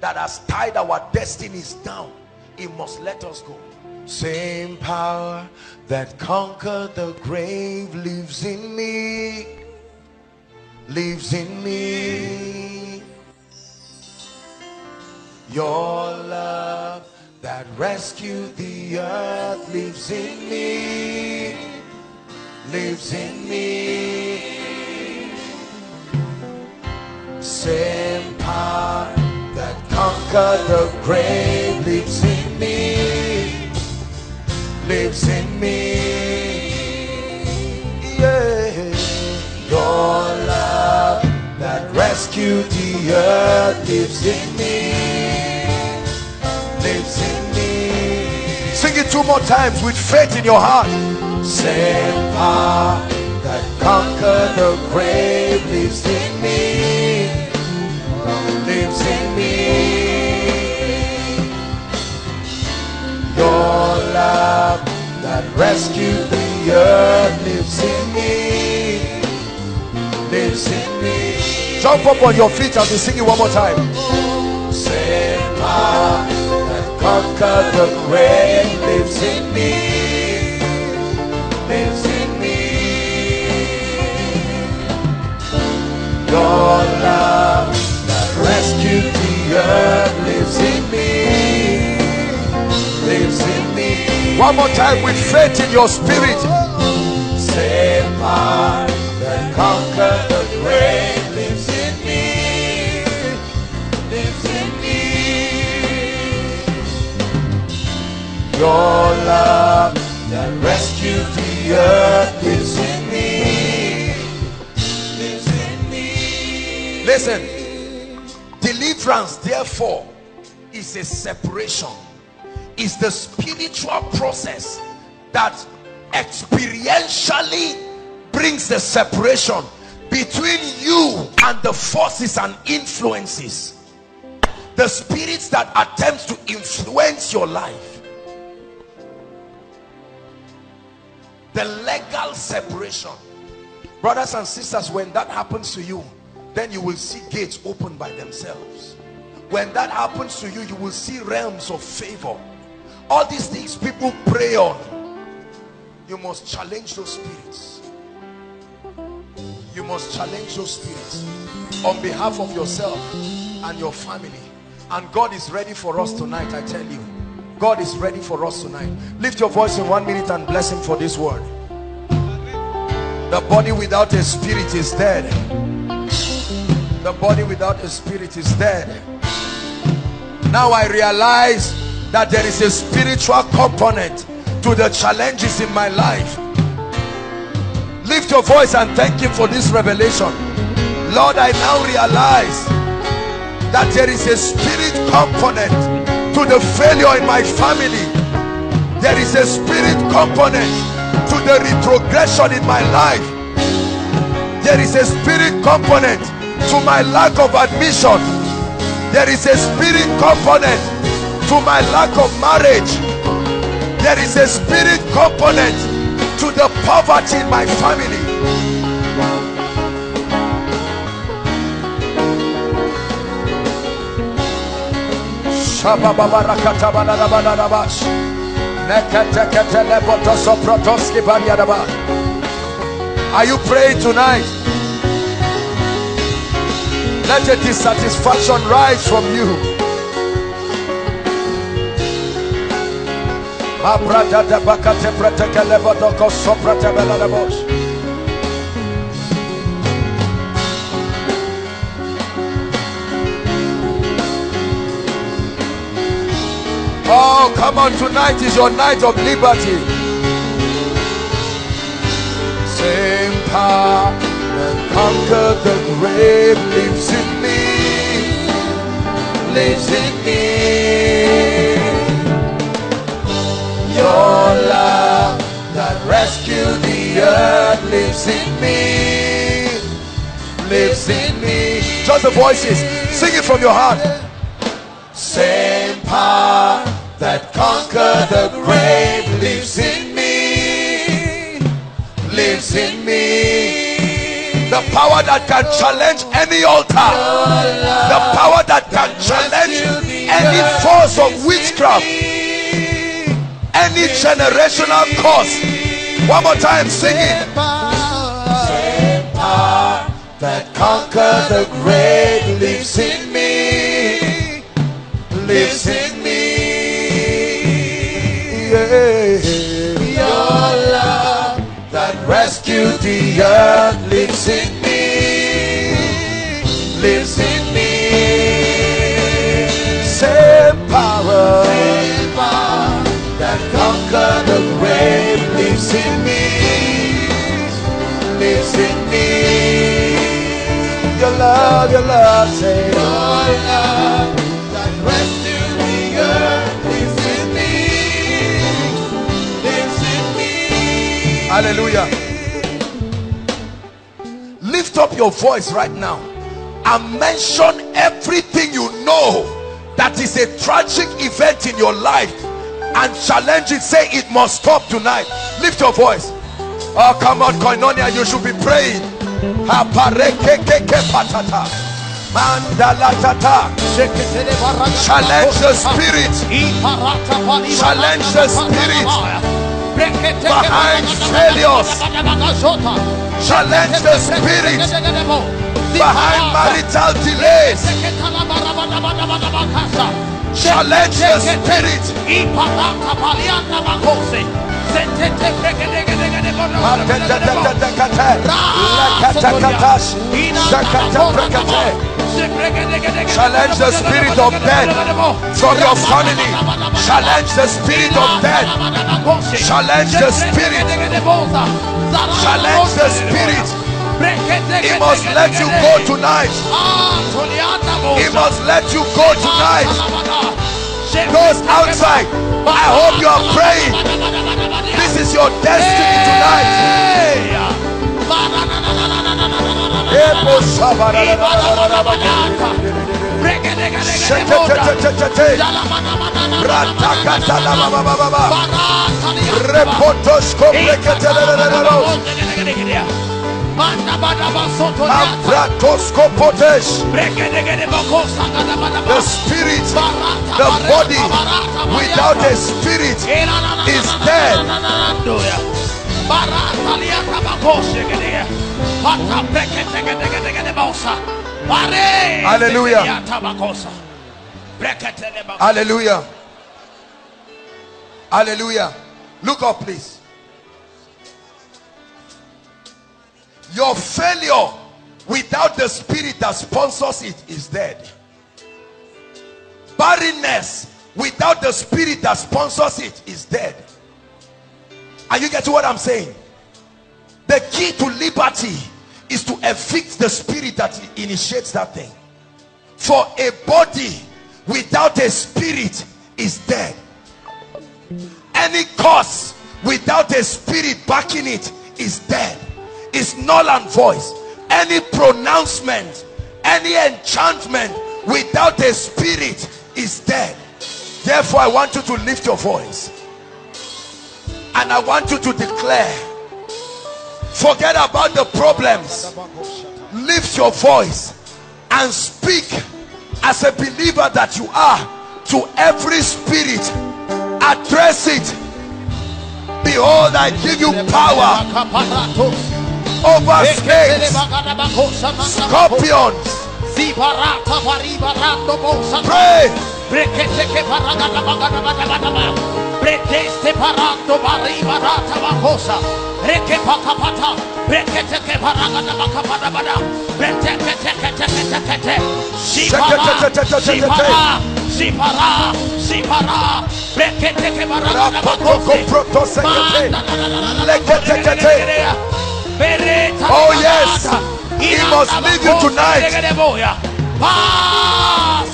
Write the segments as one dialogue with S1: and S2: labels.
S1: that has tied our destinies down it must let us go. Same power that conquered the grave lives in me. Lives in me. Your love that rescued the earth lives in me. Lives in me. Same power conquered the grave lives in me lives in me. Yeah. Your love that rescued the earth lives in me lives in me. Sing it two more times with faith in your heart. Same power that conquered the grave lives in me your love that rescued the earth lives in me lives in me. Jump up on your feet and be singing one more time. Same that conquered the grave lives in me lives in me. Your love that rescued the earth lives in me lives in me. One more time with faith in your spirit. Same power that conquered the grave lives in me. Lives in me. Your love that rescued the earth lives in me. Lives in me. Listen. Deliverance therefore is a separation is the spiritual process that experientially brings the separation between you and the forces and influences. The spirits that attempt to influence your life. The legal separation. Brothers and sisters when that happens to you then you will see gates open by themselves. When that happens to you you will see realms of favor all these things people pray on. You must challenge those spirits. You must challenge those spirits on behalf of yourself and your family. And God is ready for us tonight I tell you. God is ready for us tonight. Lift your voice in one minute and bless him for this word. The body without a spirit is dead. The body without a spirit is dead. Now I realize that there is a spiritual component to the challenges in my life. Lift your voice and thank him for this revelation. Lord I now realize that there is a spirit component to the failure in my family. There is a spirit component to the retrogression in my life. There is a spirit component to my lack of admission. There is a spirit component to my lack of marriage. There is a spirit component to the poverty in my family. Are you praying tonight? Let a dissatisfaction rise from you oh come on tonight is your night of liberty. Same power that conquered the grave lives in me lives in me your love that rescued the earth lives in me. Lives in me. Just the voices. Sing it from your heart. Same power that conquered the grave lives in me. Lives in me. The power that can challenge any altar. The power that can challenge any force of witchcraft. Any generational curse. One more time, sing it. Same power That conquer the grave lives in me. Lives in me. Yeah. Your love that rescued the earth lives in me. Lives in me. Same power. Same power that conquer the grave lives in me. Lives in me. Your love, your love, say your love that earth lives in me. Lives in me. Hallelujah. Lift up your voice right now and mention everything you know that is a tragic event in your life and challenge it. Say it must stop tonight. Lift your voice. Oh, come on, Koinonia, you should be praying. Challenge the spirit. Challenge the spirit behind failures. Challenge the spirit behind marital delays. Challenge the spirit. Challenge the spirit of death from your family. Challenge the spirit of death. Challenge the spirit. Challenge the spirit. He must let you go tonight. He must let you go tonight. Those outside, I hope you are praying. This is your destiny tonight. The spirit, the body without a spirit is dead. Hallelujah. Hallelujah. Hallelujah. Look up, please. Your failure without the spirit that sponsors it is dead. Barrenness without the spirit that sponsors it is dead. Are you getting what I'm saying? The key to liberty is to evict the spirit that initiates that thing. For a body without a spirit is dead. Any cause without a spirit backing it is dead. Is null and voice. Any pronouncement, any enchantment without a spirit is dead. Therefore, I want you to lift your voice. And I want you to declare forget about the problems. Lift your voice and speak as a believer that you are to every spirit. Address it. Behold I give you power over snakes scorpions pray.
S2: Sipara. Sipara. Sipara. Sipara. Brekete ke paragada bakose.
S1: Oh yes, he must leave you tonight.
S2: Ah.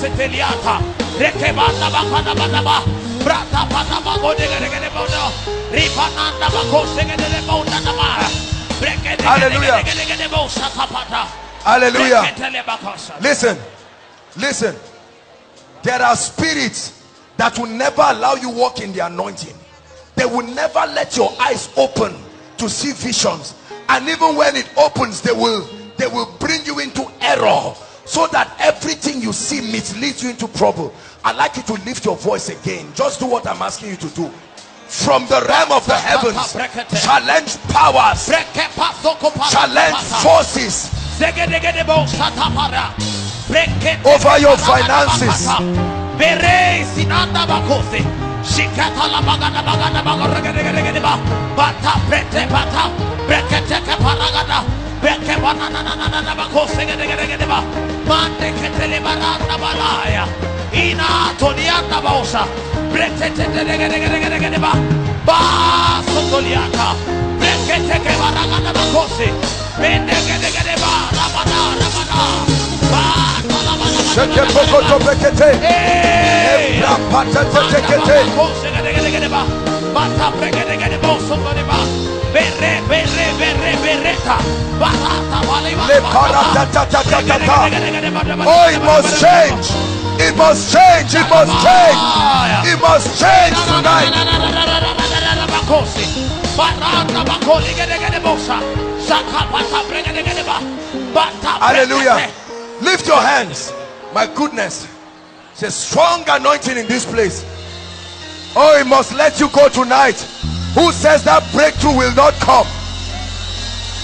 S1: Hallelujah. Hallelujah. Listen, listen. There are spirits that will never allow you walk in the anointing. They will never let your eyes open to see visions. And even when it opens, they will they will bring you into error so that everything you see misleads you into trouble. I'd like you to lift your voice again. Just do what i'm asking you to do. From the realm of the heavens challenge powers challenge forces over your finances
S2: Shikata la bagada bagada bagada bagada bata pete bata beke teke paragada beke bana na na na na na bako sege dege dege deba mande kete le baranda balaya. Ina tolianda bausa brete tete dege dege dege dege deba baso tolianda beke teke baragada bakosi mende dege dege deba rabada rabada.
S1: Oh, it must change. It must change. It must change. It must change tonight. Hallelujah. Lift your hands. My goodness. It's a strong anointing in this place. Oh, it must let you go tonight. Who says that breakthrough will not come?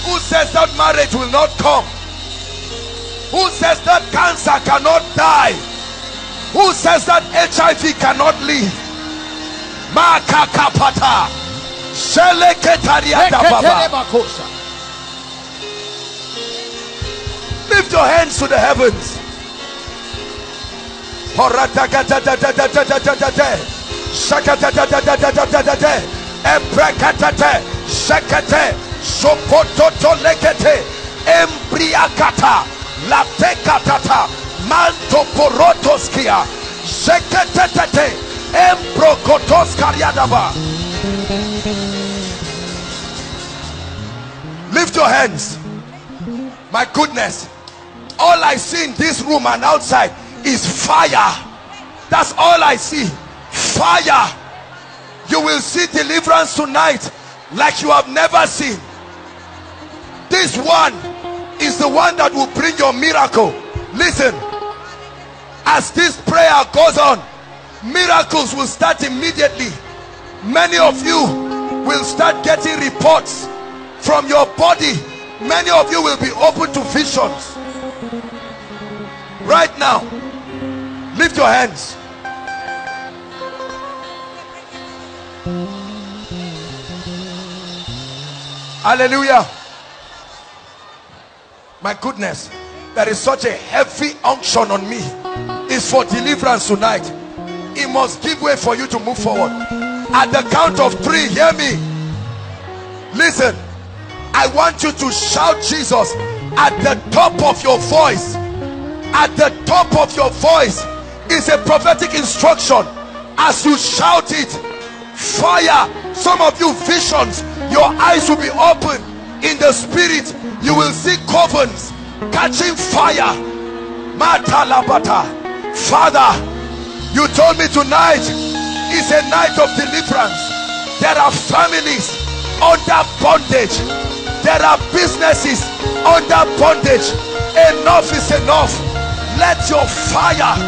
S1: Who says that marriage will not come? Who says that cancer cannot die? Who says that HIV cannot live? Makakapata. Lift your hands to the heavens. Ebrekatete, Sekete, Sokototo Lekete, Embriakata, Latekatata, Manto Porotoskia, Sekete, Embrokotos Kariadaba. Lift your hands. My goodness. All I see in this room and outside is fire. That's all I see. Fire. You will see deliverance tonight like you have never seen. This one is the one that will bring your miracle. Listen, as this prayer goes on, miracles will start immediately. Many of you will start getting reports from your body. Many of you will be open to visions. Right now, lift your hands. Hallelujah. My goodness, there is such a heavy unction on me. It's for deliverance tonight. It must give way for you to move forward. At the count of three, hear me. Listen, I want you to shout Jesus at the top of your voice. At the top of your voice is a prophetic instruction. As you shout it, fire. Some of you visions, your eyes will be open in the spirit. You will see covens catching fire. Matalabata. Father, you told me tonight is a night of deliverance. There are families under bondage. There are businesses under bondage. Enough is enough. Let your fire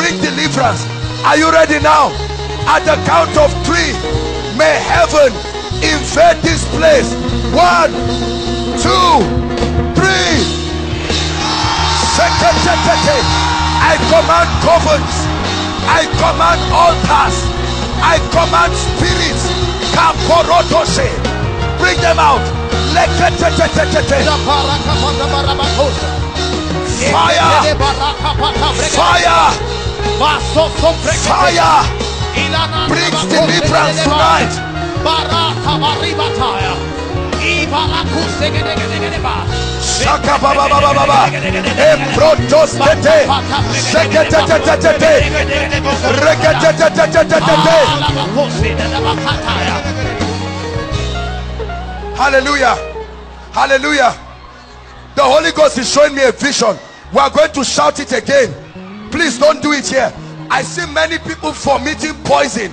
S1: bring deliverance. Are you ready now? At the count of three, may heaven invade this place. One, two, three. I command covens. I command altars. I command spirits. Bring them out. Fire. Fire. Fire. Brings deliverance tonight. Shaka baba baba baba. Ebrotos tete. Hallelujah. Hallelujah. The Holy Ghost is showing me a vision. We are going to shout it again. Please don't do it here. I see many people vomiting poison,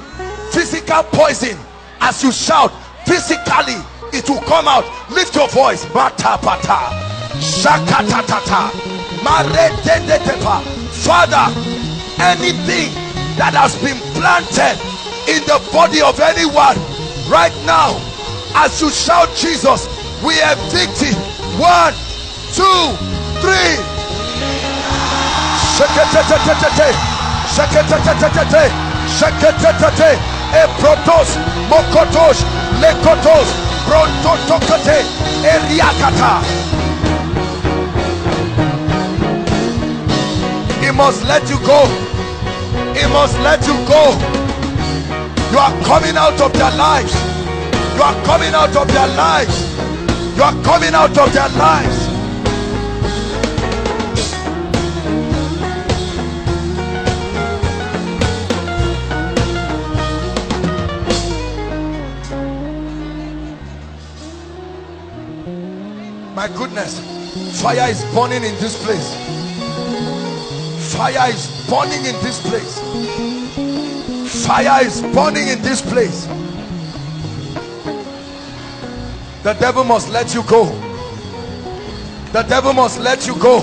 S1: physical poison. As you shout, physically it will come out. Lift your voice. Bata bata. Shakatatata. Father, anything that has been planted in the body of anyone right now, as you shout Jesus, we evict it. One, two, three. Mokotos, Lekotos, Eriakata. He must let you go. He must let you go. You are coming out of their lives. You are coming out of their lives. You are coming out of their lives. Goodness, fire is burning in this place. Fire is burning in this place. Fire is burning in this place. The devil must let you go. The devil must let you go.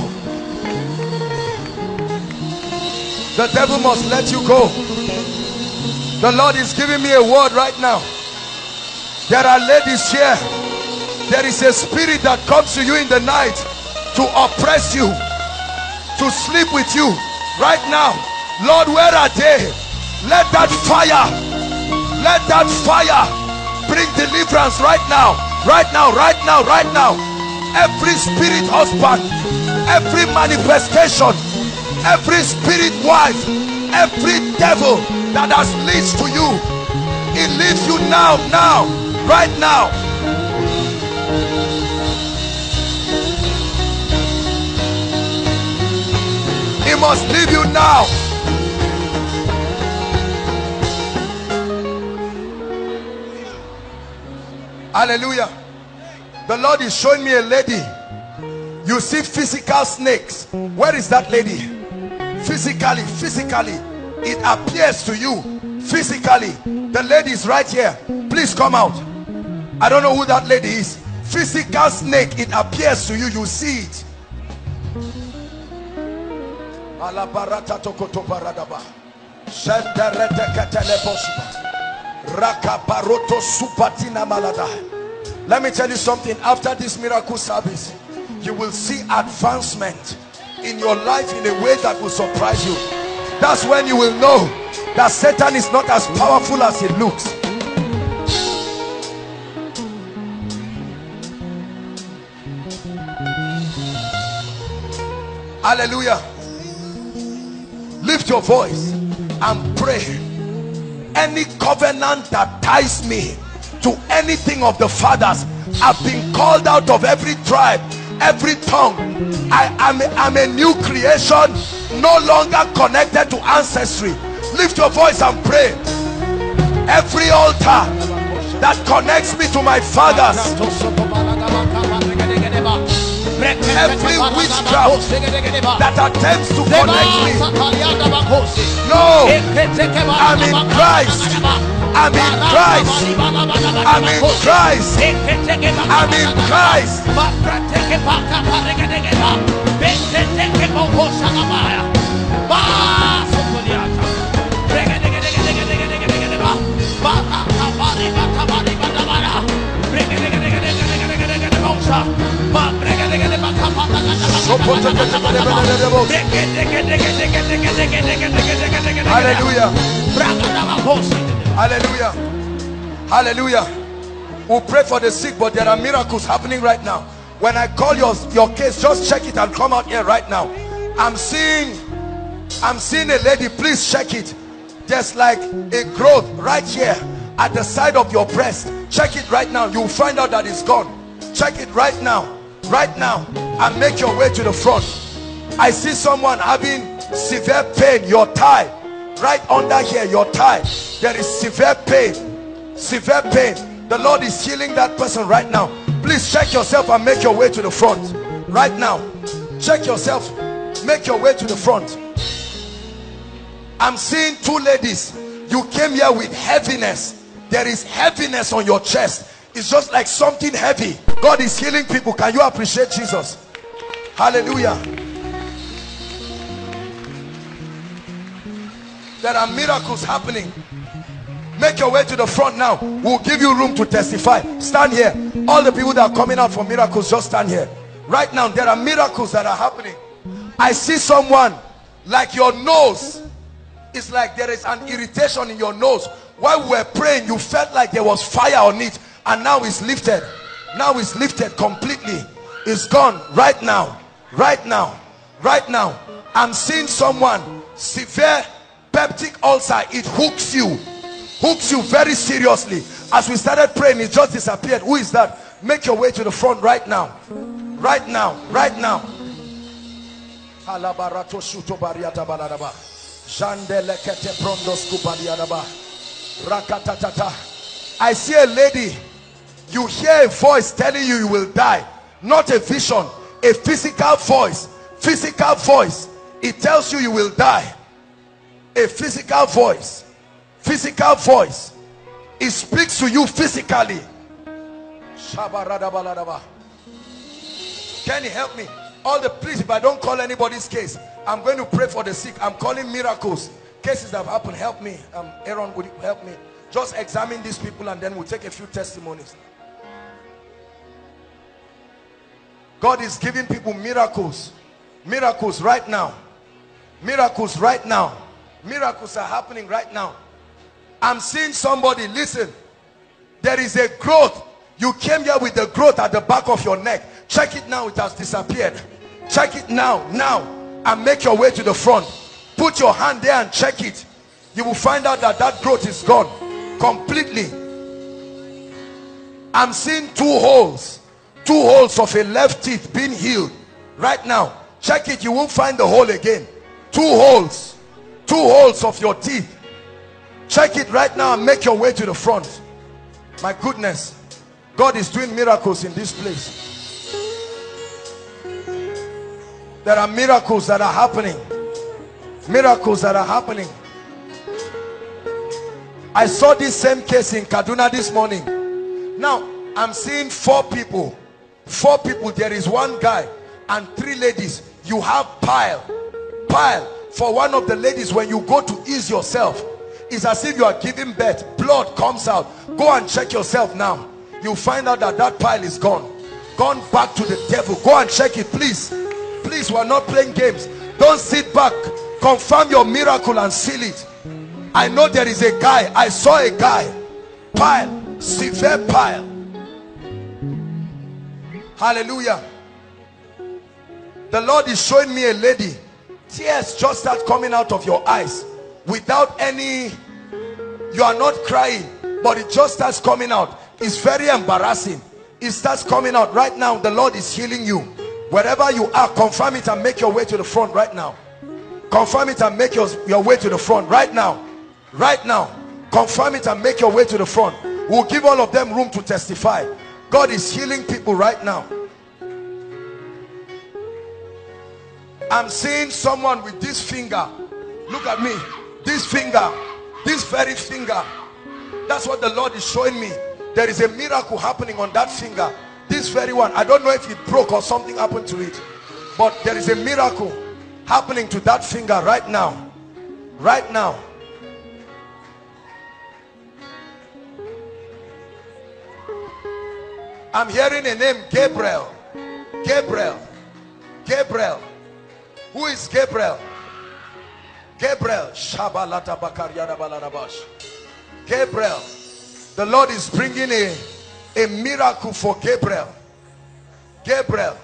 S1: The devil must let you go. The Lord is giving me a word right now. There are ladies here. There is a spirit that comes to you in the night to oppress you, to sleep with you. Right now, Lord, where are they? Let that fire, let that fire bring deliverance right now, right now, right now, right now. Every spirit husband, every manifestation, every spirit wife, every devil that has leads to you, it leaves you now, now, right now. Must leave you now. Hallelujah. The Lord is showing me a lady. You see physical snakes. Where is that lady? Physically, physically. It appears to you physically. The lady is right here. Please come out. I don't know who that lady is. Physical snake. It appears to you. You see it. Alabarata supatina malada. Let me tell you something. After this miracle service, you will see advancement in your life in a way that will surprise you. That's when you will know that Satan is not as powerful as it looks. Hallelujah. Lift your voice and pray. Any covenant that ties me to anything of the fathers, I've been called out of every tribe, every tongue. I am a, I'm a new creation, no longer connected to ancestry. Lift your voice and pray. Every altar that connects me to my fathers, every witchcraft that attempts to connect me. No, I'm in Christ. I'm in Christ. I'm in Christ. I'm in Christ. Hallelujah. Hallelujah. Hallelujah. We'll pray for the sick, but there are miracles happening right now. When I call your, your case, just check it and come out here right now. I'm seeing I'm seeing a lady, please check it. There's like a growth right here at the side of your breast. Check it right now. You'll find out that it's gone. Check it right now. Right now. And make your way to the front. I see someone having severe pain. Your thigh. Right under here, your thigh. There is severe pain. Severe pain. The Lord is healing that person right now. Please check yourself and make your way to the front. Right now. Check yourself. Make your way to the front. I'm seeing two ladies. You came here with heaviness. There is heaviness on your chest. It's just like something heavy. God is healing people. Can you appreciate Jesus? Hallelujah. There are miracles happening. Make your way to the front now. We'll give you room to testify. Stand here. All the people that are coming out for miracles, just stand here. Right now, there are miracles that are happening. I see someone like your nose. It's like there is an irritation in your nose. While we were praying, you felt like there was fire on it. And now it's lifted. Now it's lifted completely. It's gone right now. Right now. Right now. I'm seeing someone severe peptic ulcer. It hooks you hooks you very seriously as we started praying it just disappeared who is that make your way to the front right now right now right now I see a lady you hear a voice telling you you will die. Not a vision a physical voice. Physical voice. It tells you you will die. A physical voice. Physical voice. It speaks to you physically. Can you help me? All the please if i don't call anybody's case i'm going to pray for the sick. I'm calling miracles. Cases that have happened help me. Um aaron would you help me? Just examine these people and then we'll take a few testimonies god is giving people miracles miracles right now miracles right now miracles are happening right now I'm seeing somebody, listen, there is a growth. You came here with the growth at the back of your neck. Check it now, it has disappeared. Check it now, now, and make your way to the front. Put your hand there and check it. You will find out that that growth is gone completely. I'm seeing two holes, two holes of a left teeth being healed. Right now. Check it, you won't find the hole again. Two holes, two holes of your teeth. Check it right now and make your way to the front. My goodness. God is doing miracles in this place. There are miracles that are happening. Miracles that are happening. I saw this same case in Kaduna this morning. Now I'm seeing four people four people there is one guy and three ladies. You have pile pile. For one of the ladies when you go to ease yourself it's as if you are giving birth. Blood comes out. Go and check yourself now. You find out that that pile is gone. Gone back to the devil. Go and check it please. Please we're not playing games. Don't sit back. Confirm your miracle and seal it. I know there is a guy. I saw a guy. Pile. Severe pile hallelujah. The lord is showing me a lady. Tears just start coming out of your eyes without any you are not crying but it just starts coming out. It's very embarrassing. It starts coming out. Right now the lord is healing you. Wherever you are confirm it and make your way to the front right now. Confirm it and make your, your way to the front right now. Right now. Confirm it and make your way to the front. We'll give all of them room to testify god is healing people right now. I'm seeing someone with this finger. Look at me. This finger. This very finger. That's what the lord is showing me. There is a miracle happening on that finger. This very one. I don't know if it broke or something happened to it but there is a miracle happening to that finger right now. Right now i'm hearing a name gabriel gabriel gabriel who is gabriel Gabriel. Gabriel. The Lord is bringing a, a miracle for Gabriel. Gabriel.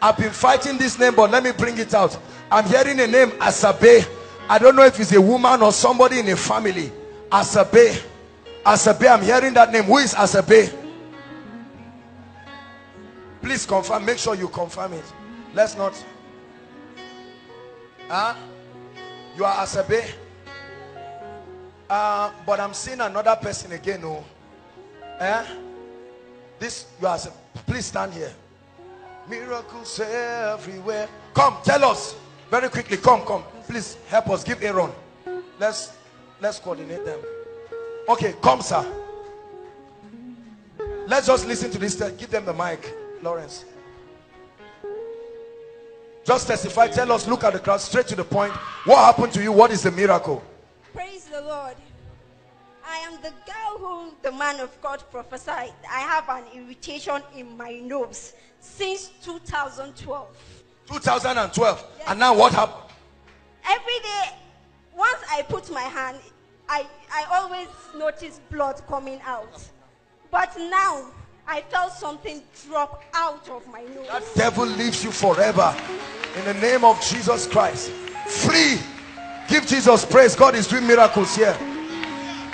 S1: I've been fighting this name, but let me bring it out. I'm hearing a name Asabe. I don't know if it's a woman or somebody in a family. Asabe. Asabe. I'm hearing that name. Who is Asabe? Please confirm. Make sure you confirm it. Let's not. Huh? You are Asabe. Uh, but I'm seeing another person again. Oh, eh? This you are. Please stand here. Miracles everywhere. Come, tell us very quickly. Come, come. Please help us. Give Aaron. Let's let's coordinate them. Okay, come, sir. Let's just listen to this. Give them the mic, Lawrence. Just testify. Tell us. Look at the crowd. Straight to the point. What happened to you? What is the miracle?
S3: Praise the Lord. I am the girl who the man of God prophesied. I have an irritation in my nose since 2012.
S1: 2012. And now what happened?
S3: Every day, once I put my hand, I, I always notice blood coming out. But now, I felt something drop out of my nose.
S1: That devil leaves you forever. In the name of Jesus Christ. Free. Give Jesus praise. God is doing miracles here.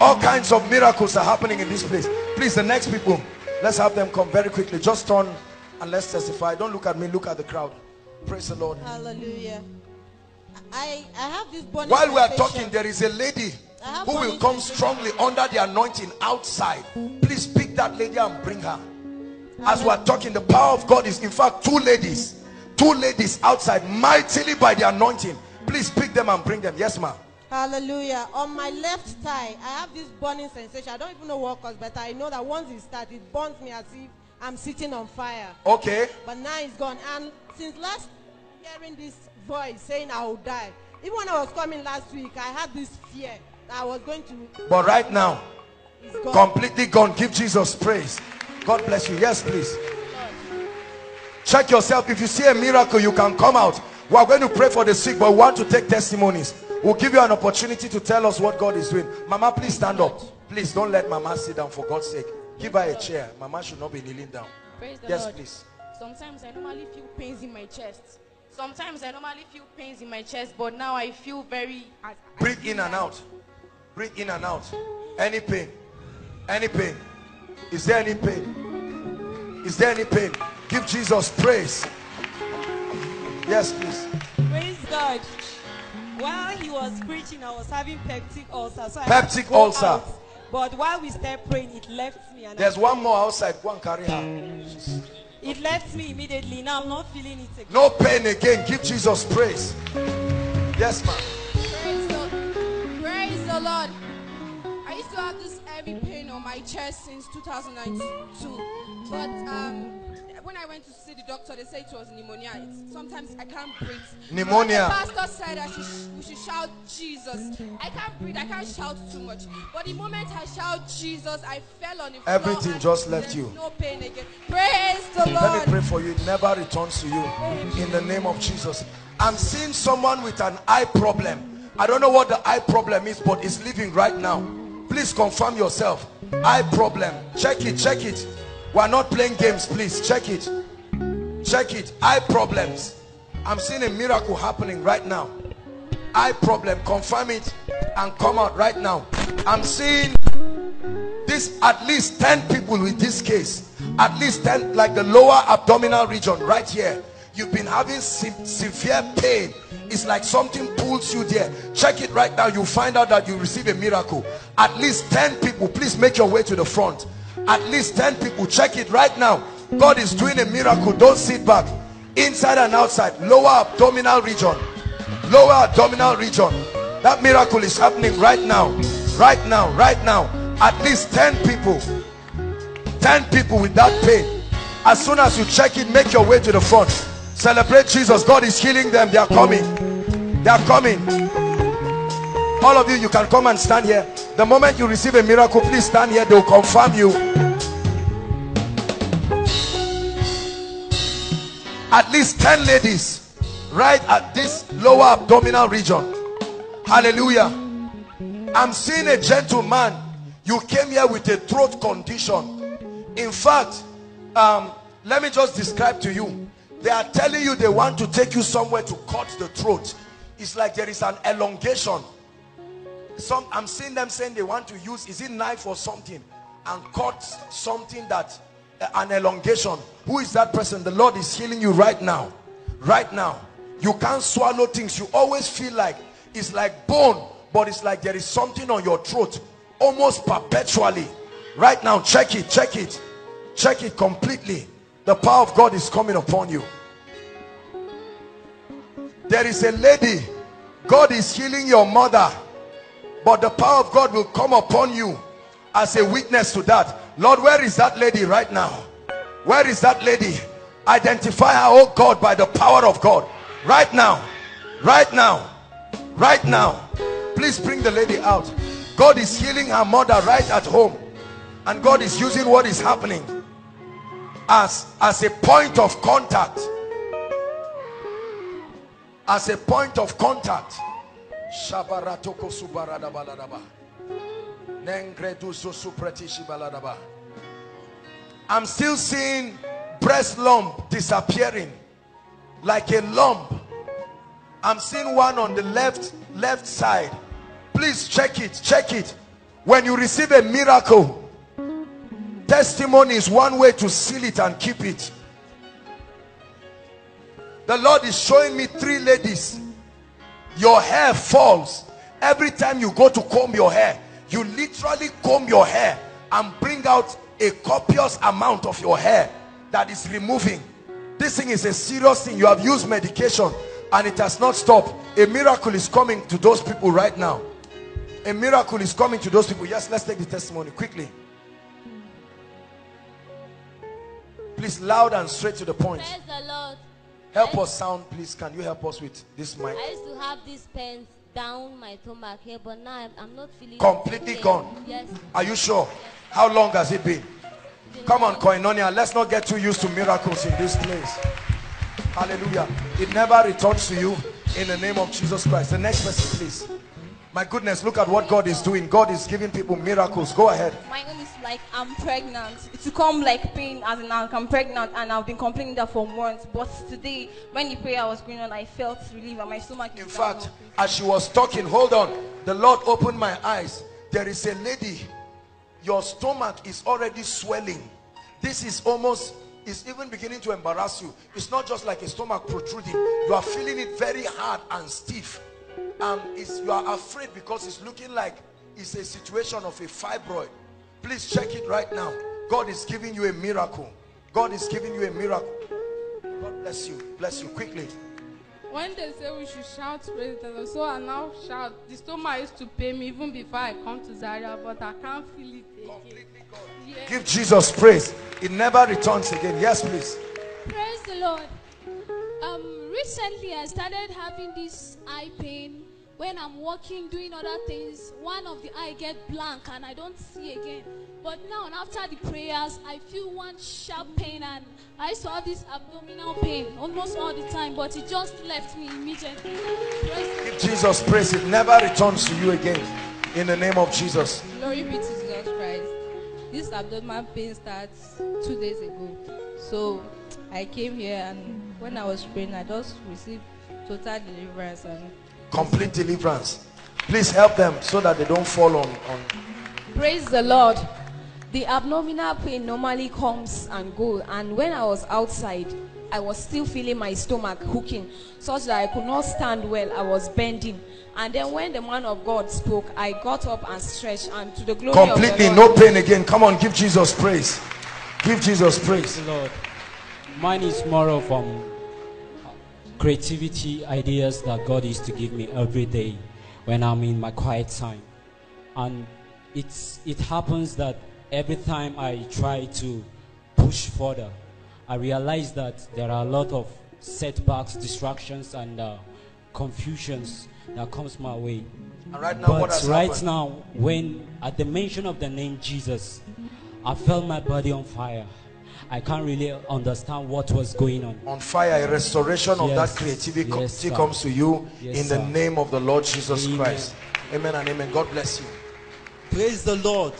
S1: All kinds of miracles are happening in this place. Please, the next people, let's have them come very quickly. Just turn and let's testify. Don't look at me, look at the crowd. Praise the Lord.
S4: Hallelujah. I, I have this burning
S1: While we are talking, there is a lady who will come strongly under the anointing outside. Please that lady and bring her. As we are talking, the power of God is in fact two ladies. Two ladies outside, mightily by the anointing. Please pick them and bring them. Yes, ma'am.
S4: Hallelujah. On my left thigh, I have this burning sensation. I don't even know what cause, but I know that once it starts, it burns me as if I'm sitting on fire.
S1: Okay.
S4: But now it's gone. And since last hearing this voice saying I will die, even when I was coming last week, I had this fear that I was going to.
S1: But right now. Completely gone. Give Jesus praise. God bless you. Yes, please. Check yourself. If you see a miracle, you can come out. We are going to pray for the sick, but we want to take testimonies. We'll give you an opportunity to tell us what God is doing. Mama, please stand up. Please don't let Mama sit down for God's sake. Give her a chair. Mama should not be kneeling down. Yes,
S5: Lord.
S1: please.
S5: Sometimes I normally feel pains in my chest. Sometimes I normally feel pains in my chest, but now I feel very.
S1: Breathe in and out. Breathe in and out. Any pain? Any pain? Is there any pain? Is there any pain? Give Jesus praise. Yes, please.
S6: Praise God. While he was preaching, I was having peptic ulcer. So
S1: Peptic
S6: had to go
S1: ulcer.
S6: out. But while we started praying, it left me. And
S1: There's
S6: I,
S1: one more outside. Go and carry her.
S6: It left me immediately. Now I'm not feeling it again.
S1: No pain again. Give Jesus praise. Yes, ma'am.
S7: Praise the, praise the Lord. I used to have this heavy pain on my chest since 2002. But um, when I went to see the doctor, they said it was pneumonia. It's, sometimes I can't breathe.
S1: Pneumonia.
S7: The pastor said I should, we should shout Jesus. I can't breathe. I can't shout too much. But the moment I shout Jesus, I fell on the floor.
S1: Everything just left you.
S7: No pain again. Praise the Lord.
S1: Let me pray for you. It never returns to you. In the name of Jesus. I'm seeing someone with an eye problem. I don't know what the eye problem is, but it's living right now. Please confirm yourself. Eye problem. Check it, check it. We are not playing games, please. Check it. Check it. Eye problems. I'm seeing a miracle happening right now. Eye problem. Confirm it and come out right now. I'm seeing this at least 10 people with this case at least 10 like the lower abdominal region right here you've been having se severe pain it's like something pulls you there. Check it right now. You find out that you receive a miracle. At least 10 people please make your way to the front. At least 10 people check it right now. God is doing a miracle. Don't sit back. Inside and outside. Lower abdominal region. Lower abdominal region. That miracle is happening right now. Right now. Right now. At least 10 people. 10 people with that pain. As soon as you check it make your way to the front celebrate jesus. God is healing them. They are coming. They are coming. All of you you can come and stand here. The moment you receive a miracle please stand here. They will confirm you. At least 10 ladies right at this lower abdominal region. Hallelujah. I'm seeing a gentleman. You came here with a throat condition. In fact um let me just describe to you they are telling you they want to take you somewhere to cut the throat. It's like there is an elongation. Some i'm seeing them saying they want to use is it knife or something and cut something that uh, an elongation. Who is that person? The lord is healing you right now. Right now. You can't swallow things. You always feel like it's like bone but it's like there is something on your throat. Almost perpetually. Right now check it check it. Check it completely the power of god is coming upon you there is a lady god is healing your mother but the power of god will come upon you as a witness to that lord where is that lady right now where is that lady identify her oh god by the power of god Right now. Right now. Right now. Please bring the lady out. God is healing her mother right at home. And God is using what is happening as, as a point of contact. As a point of contact. Shabaratoko subaradabaladaba. Nengreduzo supretishi baladaba. I'm still seeing breast lump disappearing like a lump. I'm seeing one on the left left side. Please check it, check it. When you receive a miracle, testimony is one way to seal it and keep it. The Lord is showing me three ladies. Your hair falls. Every time you go to comb your hair, you literally comb your hair and bring out a copious amount of your hair that is removing. This thing is a serious thing. You have used medication and it has not stopped. A miracle is coming to those people right now. A miracle is coming to those people. Yes, let's take the testimony quickly. Please, loud and straight to the point.
S8: Praise the Lord.
S1: Help us sound, please. Can you help us with this mic?
S8: I used to have these pains down my stomach here, but now I'm, I'm not feeling
S1: Completely
S8: okay.
S1: gone.
S8: Yes.
S1: Are you sure? How long has it been? Come on, Koinonia. Let's not get too used to miracles in this place. Hallelujah. It never returns to you in the name of Jesus Christ. The next person, please. My goodness, look at what God is doing. God is giving people miracles. Go ahead.
S9: My own is like I'm pregnant. It will come like pain as in like I'm pregnant and I've been complaining that for months. But today, when the prayer was going on, I felt relief and my stomach
S1: In fact, as she was talking, hold on. The Lord opened my eyes. There is a lady. Your stomach is already swelling. This is almost, it's even beginning to embarrass you. It's not just like a stomach protruding. You are feeling it very hard and stiff. And it's, you are afraid because it's looking like it's a situation of a fibroid. Please check it right now. God is giving you a miracle. God is giving you a miracle. God bless you. Bless you quickly.
S7: When they say we should shout praise the Lord, so I now shout. The stomach used to pain me even before I come to Zaria, but I can't feel it again. Yeah.
S1: Give Jesus praise. It never returns again. Yes, please.
S10: Praise the Lord. Um, recently I started having this eye pain when I'm walking, doing other things. One of the eye get blank and I don't see again. But now after the prayers, I feel one sharp pain and I used to have this abdominal pain almost all the time, but it just left me immediately. Praise the
S1: Give Jesus praise. It never returns to you again. In the name of Jesus.
S6: Glory be to Jesus Christ. This abdominal pain starts two days ago. So I came here and when I was praying, I just received total deliverance and
S1: Complete deliverance. Please help them so that they don't fall on. on.
S9: Praise the Lord. The abdominal pain normally comes and go, and when I was outside, I was still feeling my stomach hooking, such that I could not stand well. I was bending, and then when the man of God spoke, I got up and stretched, and to the glory
S1: Completely
S9: of the Lord,
S1: no pain again. Come on, give Jesus praise. Give Jesus praise.
S11: Lord. Mine is more of um, creativity ideas that God used to give me every day when I'm in my quiet time. And it's, it happens that every time I try to push further, I realize that there are a lot of setbacks, distractions, and uh, confusions that comes my way.
S1: And right now, what
S11: but right
S1: happened?
S11: now, when at the mention of the name Jesus, I felt my body on fire. I can't really understand what was going on.
S1: On fire, a restoration of that creativity
S11: Yes, sir.
S1: comes to you
S11: Yes,
S1: in the
S11: sir.
S1: name of the Lord Jesus
S11: Amen.
S1: Christ. Amen and amen. God bless you.
S12: Praise the Lord.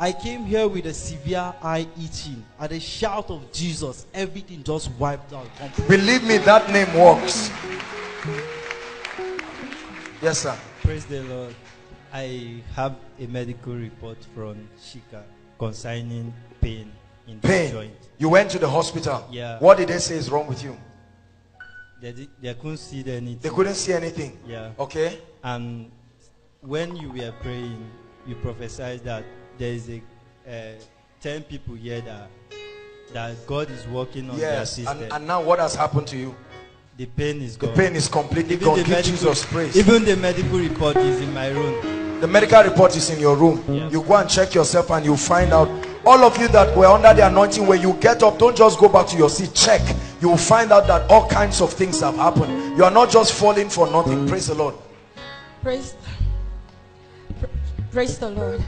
S12: I came here with a severe eye itching. At the shout of Jesus, everything just wiped out. completely.
S1: Believe me, that name works. Yes, sir.
S13: Praise the Lord. I have a medical report from Shika concerning pain in the
S1: Pain.
S13: joint.
S1: You went to the hospital.
S13: Yeah.
S1: What did they say is wrong with you?
S13: They, di- they couldn't see anything.
S1: They couldn't see anything.
S13: Yeah.
S1: Okay.
S13: And when you were praying, you prophesied that there is a uh, ten people here that that God is working on their
S1: Yes.
S13: system.
S1: And, and now what has happened to you?
S13: the pain is
S1: The
S13: gone.
S1: pain is completely
S13: Even
S1: gone.
S13: the
S1: Give
S13: medical-
S1: Jesus praise.
S13: Even the medical report is in my room.
S1: The medical report is in your room. You go and check yourself and you find out all of you that were under the anointing when you get up don't just go back to your seat check you will find out that all kinds of things have happened you are not just falling for nothing praise the lord
S14: Praise, praise the Lord.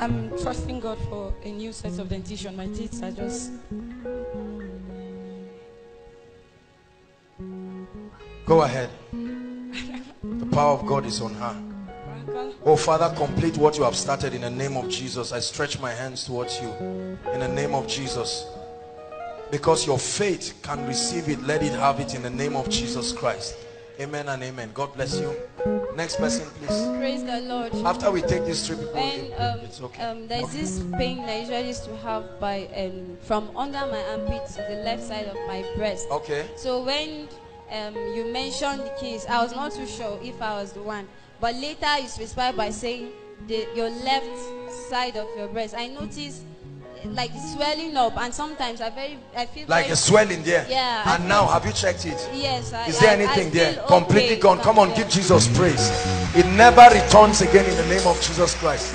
S14: I'm trusting God for a new set of dentition. My teeth are just.
S1: go ahead the power of god is on her Oh, Father, complete what you have started in the name of Jesus. I stretch my hands towards you in the name of Jesus. Because your faith can receive it, let it have it in the name of Jesus Christ. Amen and amen. God bless you. Next person, please.
S9: Praise the Lord.
S1: After we take these three people,
S9: When um,
S1: it's okay.
S9: um, there's this pain I usually used to have by um, from under my armpit to the left side of my breast.
S1: Okay.
S9: So when um, you mentioned the keys, I was not too sure if I was the one. But later you specified by saying the, your left side of your breast. I noticed eh, like swelling up, and sometimes I very I feel
S1: Like
S9: very,
S1: a swelling there.
S9: Yeah. I
S1: And now, have you checked it?
S9: Yes. I,
S1: Is there
S9: I-
S1: anything
S9: I
S1: there?
S9: feel
S1: Completely gone. Come on, give Jesus praise. It never returns again in the name of Jesus Christ.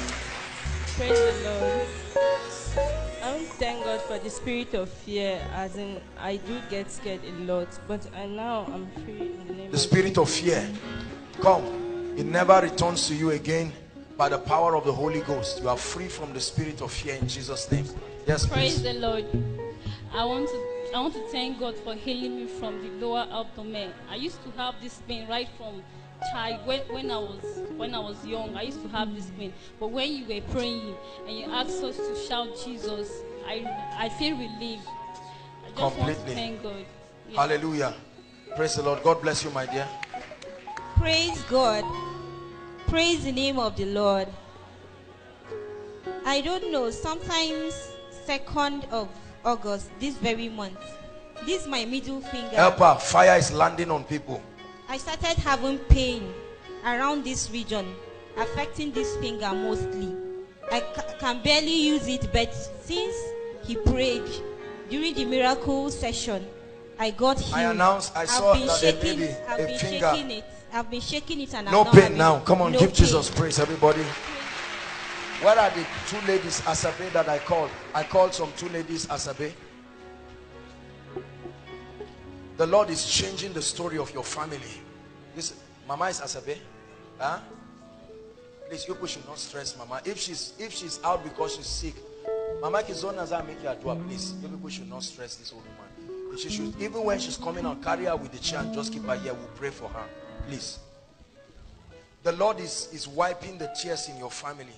S15: Praise the Lord. I want to thank God for the spirit of fear, as in I do get scared a lot, but I now I'm free in the name
S1: The
S15: of
S1: spirit of fear. Come. It never returns to you again by the power of the Holy Ghost. You are free from the spirit of fear in Jesus' name. Yes,
S10: Praise
S1: please.
S10: the Lord. I want to I want to thank God for healing me from the lower abdomen. I used to have this pain right from child when, when I was when I was young. I used to have this pain. But when you were praying and you asked us to shout Jesus, I I feel relieved. I just want to
S1: Completely.
S10: thank God. Yes.
S1: Hallelujah. Praise the Lord. God bless you, my dear.
S16: Praise God. Praise the name of the Lord. I don't know, sometimes 2nd of August, this very month, this my middle finger.
S1: Help her. Fire is landing on people.
S16: I started having pain around this region, affecting this finger mostly. I can barely use it, but since he prayed during the miracle session, I got healed.
S1: I announced- I
S16: I've
S1: saw
S16: been
S1: that
S16: shaking,
S1: lady,
S16: I've
S1: a finger.
S16: I've been shaking it and I'm
S1: No
S16: not
S1: pain now. Come on,
S16: no
S1: give
S16: pain.
S1: Jesus praise, everybody. Where are the two ladies Asabe that I called? I called some two ladies Asabe. The Lord is changing the story of your family. This Mama is Asabe. Huh? Please, you people should not stress Mama. If she's if she's out because she's sick, Mama Kizonaza make your dua, please. You people should not stress this old woman. She should, even when she's coming out, carry her with the chair and just keep her here. We'll pray for her. Please. The Lord is, is wiping the tears in your family.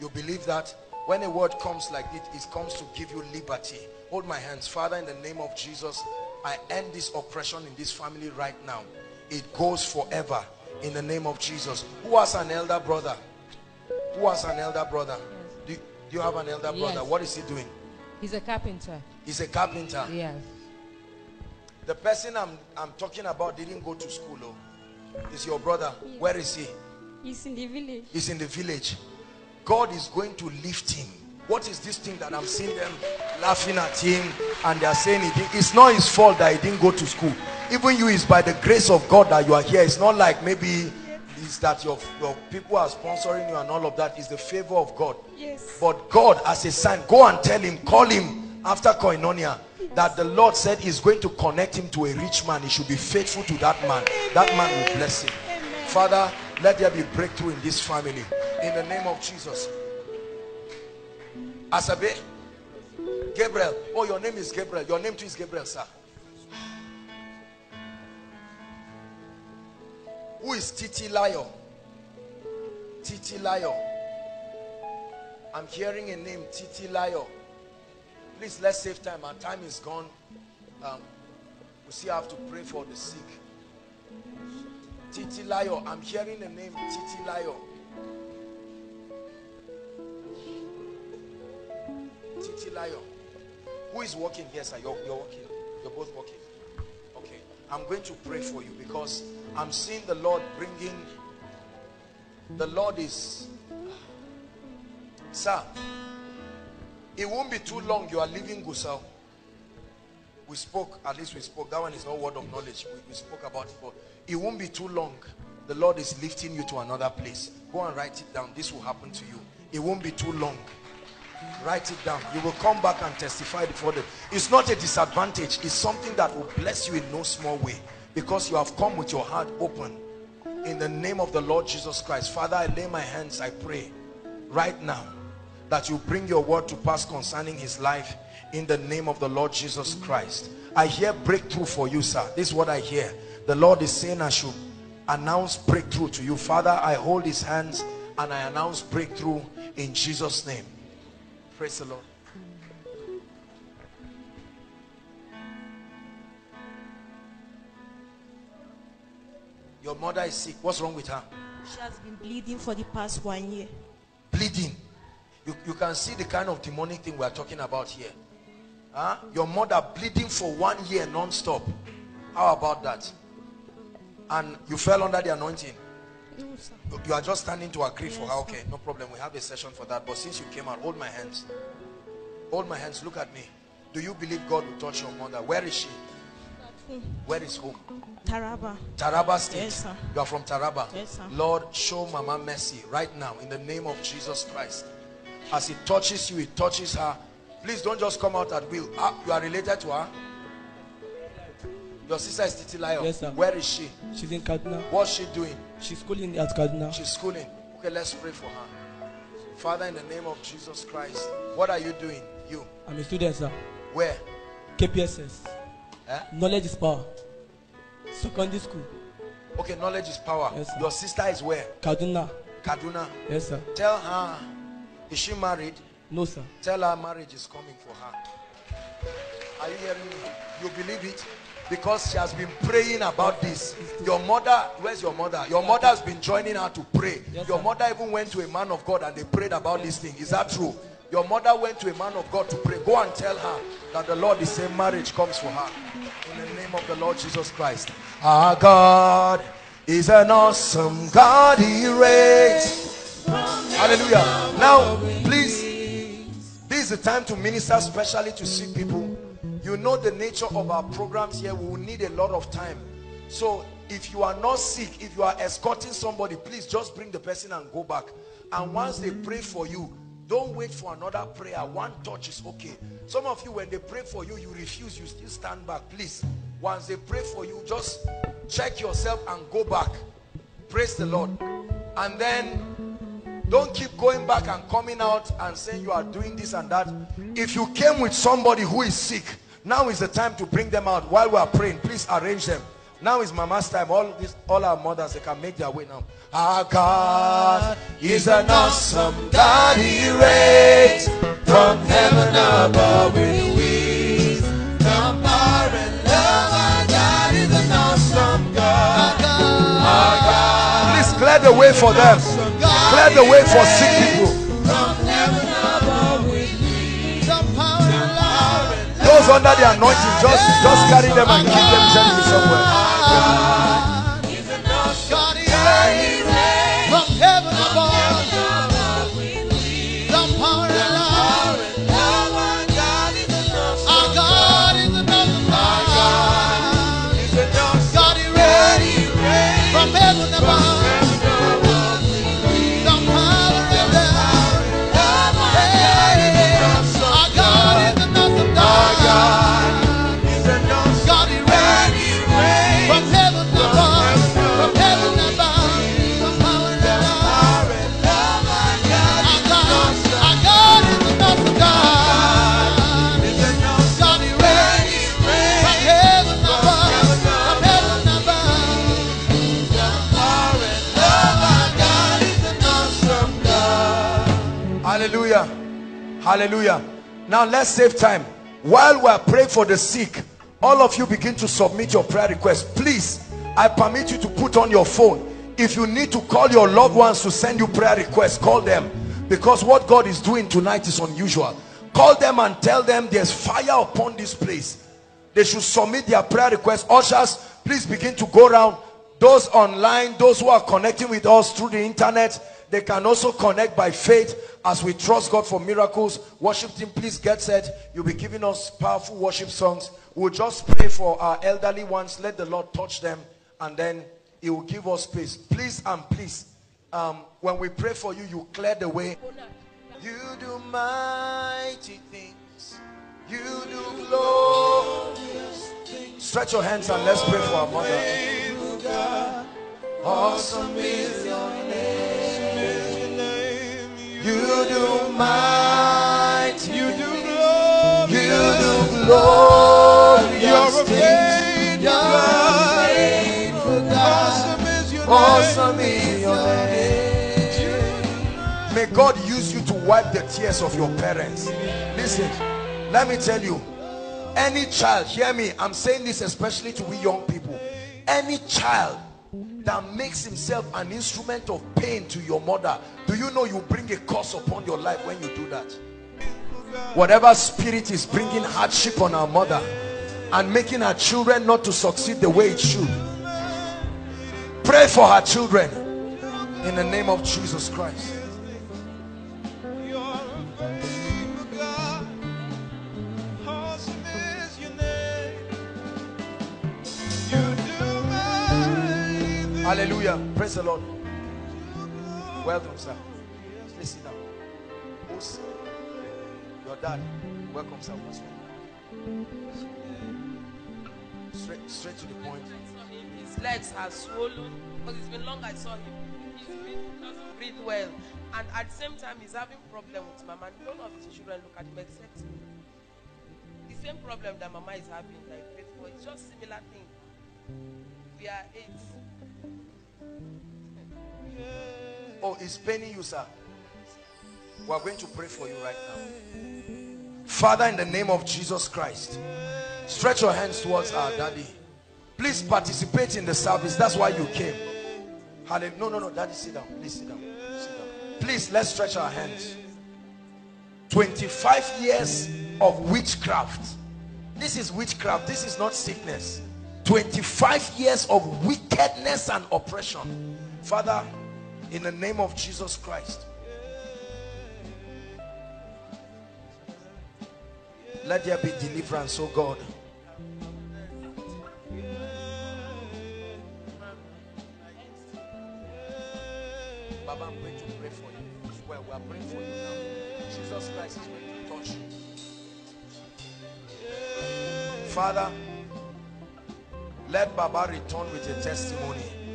S1: You believe that? When a word comes like this, it comes to give you liberty. Hold my hands. Father, in the name of Jesus, I end this oppression in this family right now. It goes forever in the name of Jesus. Who has an elder brother? Who has an elder brother? Do, do you have an elder brother?
S17: Yes.
S1: What is he doing?
S17: He's a carpenter.
S1: He's a carpenter.
S17: Yes.
S1: The person I'm, I'm talking about didn't go to school. Oh. Is your brother. Where is he?
S16: He's in the village.
S1: He's in the village. God is going to lift him. What is this thing that I'm seeing them laughing at him and they're saying it? It's not his fault that he didn't go to school. Even you, is by the grace of God that you are here. It's not like maybe it's that your, your people are sponsoring you and all of that is the favor of God.
S16: Yes.
S1: But God, as a sign, go and tell him, call him after koinonia that the Lord said he's going to connect him to a rich man. He should be faithful to that man. That man will bless him. Father, let there be breakthrough in this family. In the name of Jesus. Asabe, Gabriel. Oh, your name is Gabriel. Your name too is Gabriel, sir. Who is Titilayo? Titi Layo. I'm hearing a name, Titilayo. Please, let's save time. Our time is gone. Um, we still have to pray for the sick. Titilayo. I'm hearing the name Titilayo. Titi Layo. Who is working here, sir? You're, you're working. You're both working. Okay. I'm going to pray for you because I'm seeing the Lord bringing. The Lord is. Sir, it won't be too long. You are leaving Gusau. We spoke, at least we spoke. That one is not word of knowledge. We, we spoke about it, but it won't be too long. The Lord is lifting you to another place. Go and write it down. This will happen to you. It won't be too long. Write it down. You will come back and testify before them. It's not a disadvantage. It's something that will bless you in no small way. Because you have come with your heart open. In the name of the Lord Jesus Christ. Father, I lay my hands, I pray right now that you bring your word to pass concerning his life in the name of the Lord Jesus Christ. I hear breakthrough for you, sir. This is what I hear. The Lord is saying I should announce breakthrough to you. Father, I hold his hands and I announce breakthrough in Jesus' name. Praise the Lord. Your mother is sick. What's wrong with her?
S16: She has been bleeding for the past one year.
S1: Bleeding. You, you can see the kind of demonic thing we are talking about here. Huh? Your mother bleeding for one year non-stop. How about that? And you fell under the anointing.
S16: No, sir.
S1: You are just standing to agree for her. Okay, no problem. We have a session for that. But since you came out, hold my hands. Hold my hands. Look at me. Do you believe God will touch your mother? Where is she? Where is home?
S16: Taraba.
S1: Taraba State.
S16: Yes, sir.
S1: You are from Taraba.
S16: Yes, sir.
S1: Lord, show Mama mercy right now in the name of Jesus Christ. As it touches you, it touches her. Please don't just come out at will. Ah, you are related to her? Your sister is Titilayo.
S18: Yes, sir.
S1: Where is she?
S18: She's in Kaduna.
S1: What's she doing?
S18: She's schooling at Kaduna.
S1: She's schooling. Okay, let's pray for her. Father, in the name of Jesus Christ, what are you doing? You.
S18: I'm a student, sir.
S1: Where?
S18: KPSS.
S1: Eh?
S18: Knowledge is power. Secondary school.
S1: Okay, knowledge is power.
S18: Yes, sir.
S1: Your sister is where?
S18: Kaduna.
S1: Kaduna.
S18: Yes, sir.
S1: Tell her, is she married?
S18: No, sir.
S1: Tell her marriage is coming for her. Are you hearing me? You believe it? Because she has been praying about this. Your mother, where's your mother? Your mother has been joining her to pray.
S18: Yes,
S1: your mose even went to a man of God and they prayed about this thing. Is that true? Your mother went to a man of God to pray. Go and tell her that the Lord is saying marriage comes for her. In the name of the Lord Jesus Christ. Our God is an awesome God. He reigns. Hallelujah. Now, please, this is the time to minister especially to sick people. You know the nature of our programs here. We will need a lot of time. So if you are not sick, if you are escorting somebody, please just bring the person and go back. And once they pray for you, don't wait for another prayer. One touch is okay. Some of you, when they pray for you, you refuse, you still stand back. Please, once they pray for you, just check yourself and go back. Praise the Lord. And then don't keep going back and coming out and saying you are doing this and that. If you came with somebody who is sick, now is the time to bring them out while we are praying. Please arrange them. Now is mama's time. All this, all our mothers, they can make their way now. Our God is an awesome God. He reigns from heaven above with wisdom, power, and love. Our God is an awesome God. Our God. Please clear the way for them. Clear the way for sick people. Those under the anointing, just just carry them and keep them gently somewhere. Hallelujah. Now let's save time. While we're praying for the sick, all of you begin to submit your prayer request. Please, I permit you to put on your phone. If you need to call your loved ones to send you prayer requests, call them. Because what God is doing tonight is unusual. Call them and tell them there's fire upon this place. They should submit their prayer requests. Ushers, please begin to go around. Those online, those who are connecting with us through the internet, they can also connect by faith as we trust God for miracles. Worship team, please get set. You'll be giving us powerful worship songs. We'll just pray for our elderly ones. Let the Lord touch them and then he will give us peace. Please and please, um, when we pray for you, you clear the way. You do mighty things. You do glorious things. Stretch your hands and let's pray for our mother. Awesome is your name. You do mighty. You do glorious. You do glorious things. You're faithful God. Awesome is your name. Awesome is your name. May God use you to wipe the tears of your parents. Listen, let me tell you, any child, hear me, I'm saying this especially to we young people. Any child that makes himself an instrument of pain to your mother, do you know you bring a curse upon your life when you do that? Whatever spirit is bringing hardship on our mother and making her children not to succeed the way it should. Pray for her children in the name of Jesus Christ. Hallelujah. Praise the Lord. Welcome, sir. Please sit down. Who's your dad? Welcome, sir. Wrong? Straight, straight to the point.
S19: His legs are swollen because it's been long I saw him. He doesn't breathe well. And at the same time, he's having problem with mama. None of his children look at him except me. The same problem that mama is having, like. It's just similar thing. We are eight.
S1: Oh, it's paining you, sir. We are going to pray for you right now. Father, in the name of Jesus Christ, stretch your hands towards our daddy. Please participate in the service. That's why you came. No, no, no. Daddy, sit down. Please sit down. Sit down. Please, let's stretch our hands. 25 years of witchcraft. This is witchcraft. This is not sickness. 25 years of wickedness and oppression. Father, in the name of Jesus Christ, let there be deliverance, oh God. Baba, I'm going to pray for you. Well, we are praying for you now. Jesus Christ is going to touch you. Father, let Baba return with a testimony.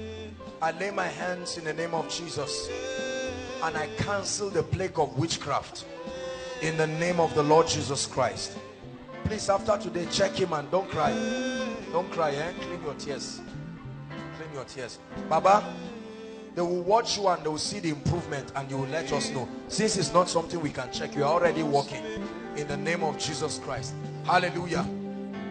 S1: I lay my hands in the name of Jesus and I cancel the plague of witchcraft in the name of the Lord Jesus Christ. Please, after today, check him and don't cry. Don't cry, eh? Clean your tears. Clean your tears. Baba, they will watch you and they will see the improvement and you will let us know. Since it's not something we can check, you are already working in the name of Jesus Christ. Hallelujah.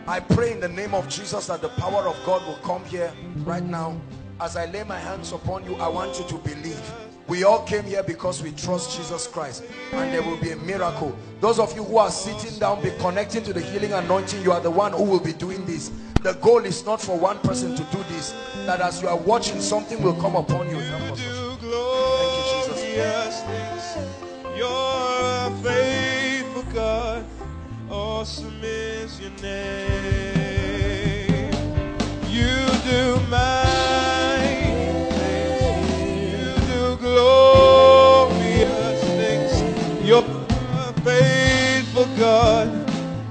S1: I pray in the name of Jesus that the power of God will come here right now. As I lay my hands upon you, I want you to believe. We all came here because we trust Jesus Christ and there will be a miracle. Those of you who are sitting down, be connecting to the healing anointing. You are the one who will be doing this. The goal is not for one person to do this. That as you are watching, something will come upon you. Thank you, Jesus.
S20: You're a faithful God. Awesome is your name. You do mighty God.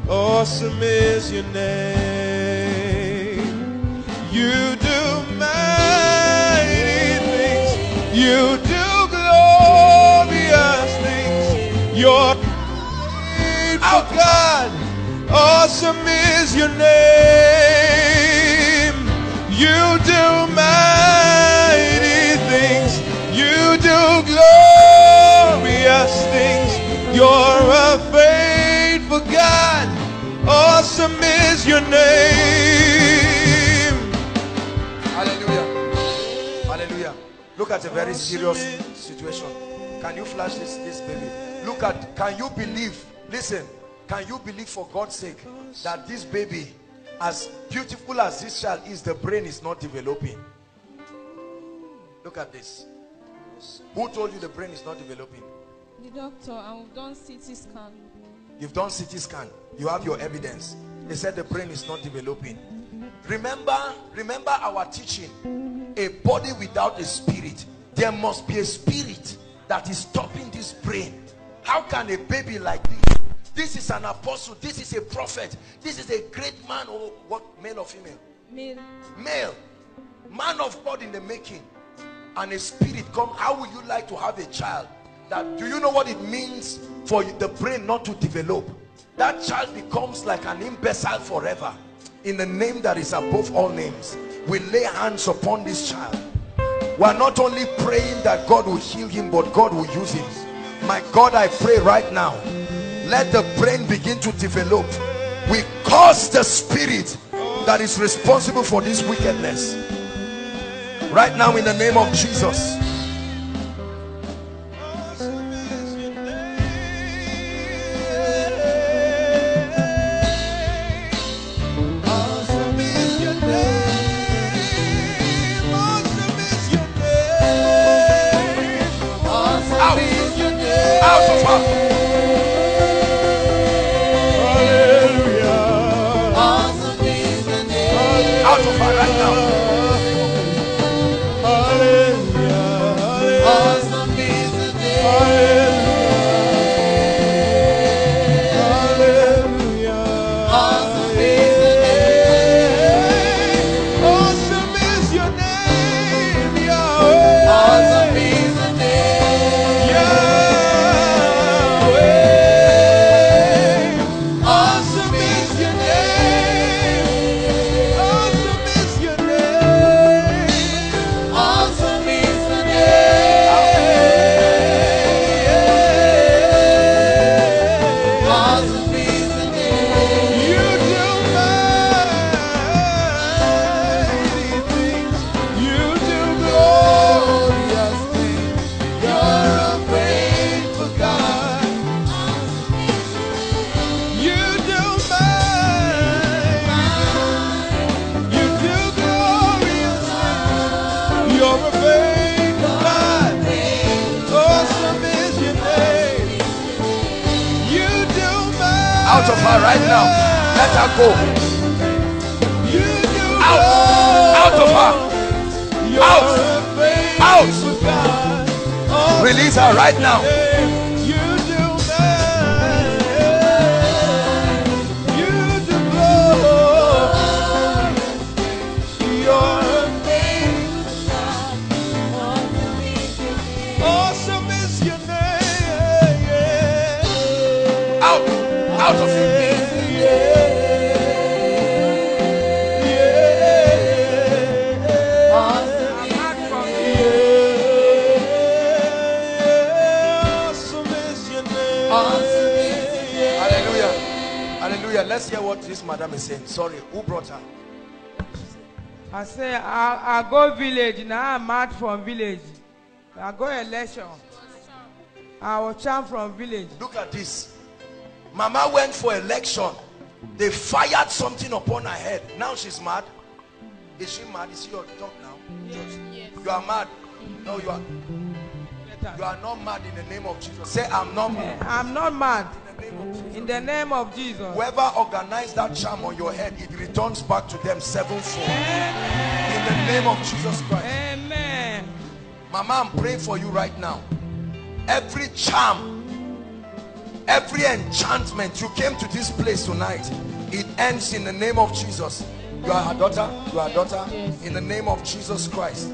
S20: Awesome is your name. You do mighty things. You do glorious things. You're faithful God. Awesome is your name. You do mighty things. You do glorious things. You're a. Awesome is your name.
S1: Hallelujah. Hallelujah. Look at a very serious situation. Can you flash this, this baby? Look at, can you believe, listen, can you believe for God's sake that this baby, as beautiful as this child is, the brain is not developing? Look at this. Who told you the brain is not developing?
S6: The doctor, and we've done CT scan.
S1: You've done CT scan. You have your evidence. They said the brain is not developing. Remember, remember our teaching. A body without a spirit. There must be a spirit that is stopping this brain. how can a baby like this this is an apostle this is a prophet this is a great man or what male or female
S6: Male.
S1: male man of god in the making and a spirit come how would you like to have a child that do you know what it means for the brain not to develop that child becomes like an imbecile forever. In the name that is above all names we lay hands upon this child. We are not only praying that god will heal him but god will use him. My god i pray right now let the brain begin to develop. We cause the spirit that is responsible for this wickedness. Right now in the name of jesus right now sorry who brought her
S21: I say I, I go village now I'm out from village. I go election. I was charm from village.
S1: look at this mama went for election they fired something upon her head now she's mad is she mad is she your talk now Yes. you are mad no you are you are not mad in the name of jesus say i'm not mad
S21: I'm not mad. In the name of Jesus.
S1: whoever organized that charm on your head it returns back to them sevenfold. In the name of jesus christ.
S21: Amen.
S1: mama i'm praying for you right now. Every charm every enchantment you came to this place tonight. It ends in the name of jesus. You are her daughter you are her daughter. In the name of jesus christ.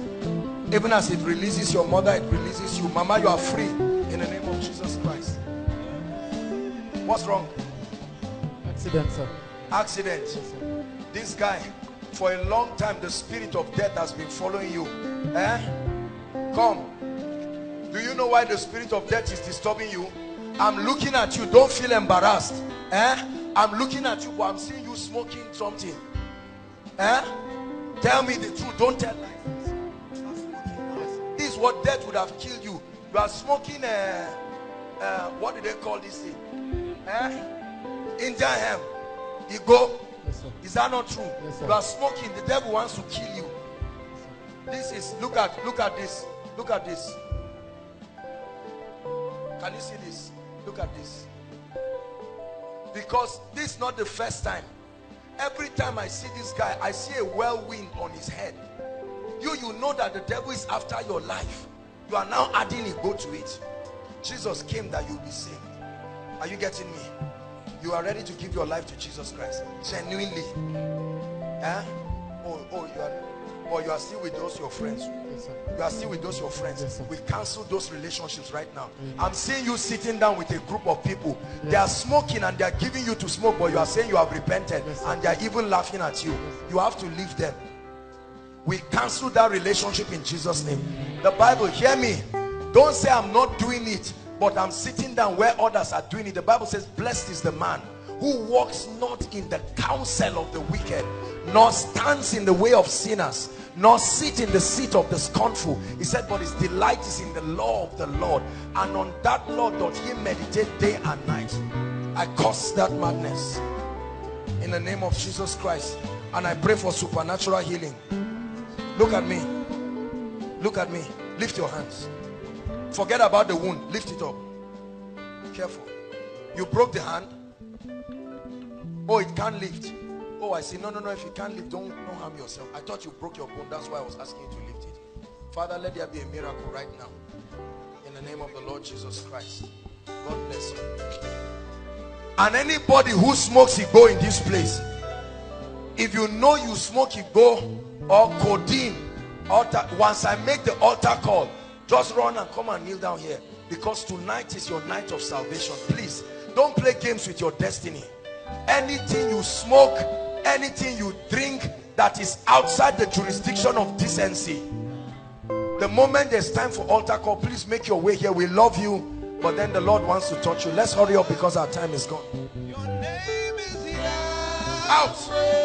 S1: Even as it releases your mother it releases you. Mama you are free. In the name of jesus christ what's wrong?
S22: Accident, sir.
S1: accident. This guy for a long time the spirit of death has been following you. Eh? Come. Do you know why the spirit of death is disturbing you? I'm looking at you. Don't feel embarrassed. Eh? I'm looking at you but i'm seeing you smoking something. Eh? Tell me the truth. Don't tell lies this is what death would have killed you. You are smoking uh, uh what do they call this thing eh? Indian hemp igbo. Is that not true? You are smoking. The devil wants to kill you. This is look at look at this. Look at this. Can you see this? Look at this. Because this is not the first time. Every time i see this guy i see a whirlwind on his head. You you know that the devil is after your life. You are now adding a go to it. Jesus came that you be saved. Are you getting me? You are ready to give your life to Jesus Christ. Genuinely. Eh? Oh, oh, you are or you are still with those your friends. you are still with those your friends. we cancel those relationships right now. I'm seeing you sitting down with a group of people. They are smoking and they are giving you to smoke, but you are saying you have repented and they are even laughing at you. You have to leave them. We cancel that relationship in Jesus' name. The Bible, hear me. Don't say I'm not doing it, but I'm sitting down where others are doing it. The Bible says, blessed is the man who walks not in the counsel of the wicked, nor stands in the way of sinners, nor sit in the seat of the scornful. He said, but his delight is in the law of the Lord, and on that law doth he meditate day and night. I curse that madness in the name of Jesus Christ, and I pray for supernatural healing. Look at me. Look at me. Lift your hands. Forget about the wound. Lift it up. Careful. You broke the hand. Oh, it can't lift. Oh, I see. No, no, no. If you can't lift, don't, don't harm yourself. I thought you broke your bone. That's why I was asking you to lift it. Father, let there be a miracle right now. In the name of the Lord Jesus Christ. God bless you. And anybody who smokes go in this place, if you know you smoke go or codeine, altar, once I make the altar call, just run and come and kneel down here. Because tonight is your night of salvation. Please, don't play games with your destiny. Anything you smoke, anything you drink that is outside the jurisdiction of decency. The moment there's time for altar call, please make your way here. We love you. But then the Lord wants to touch you. Let's hurry up because our time is gone. Out.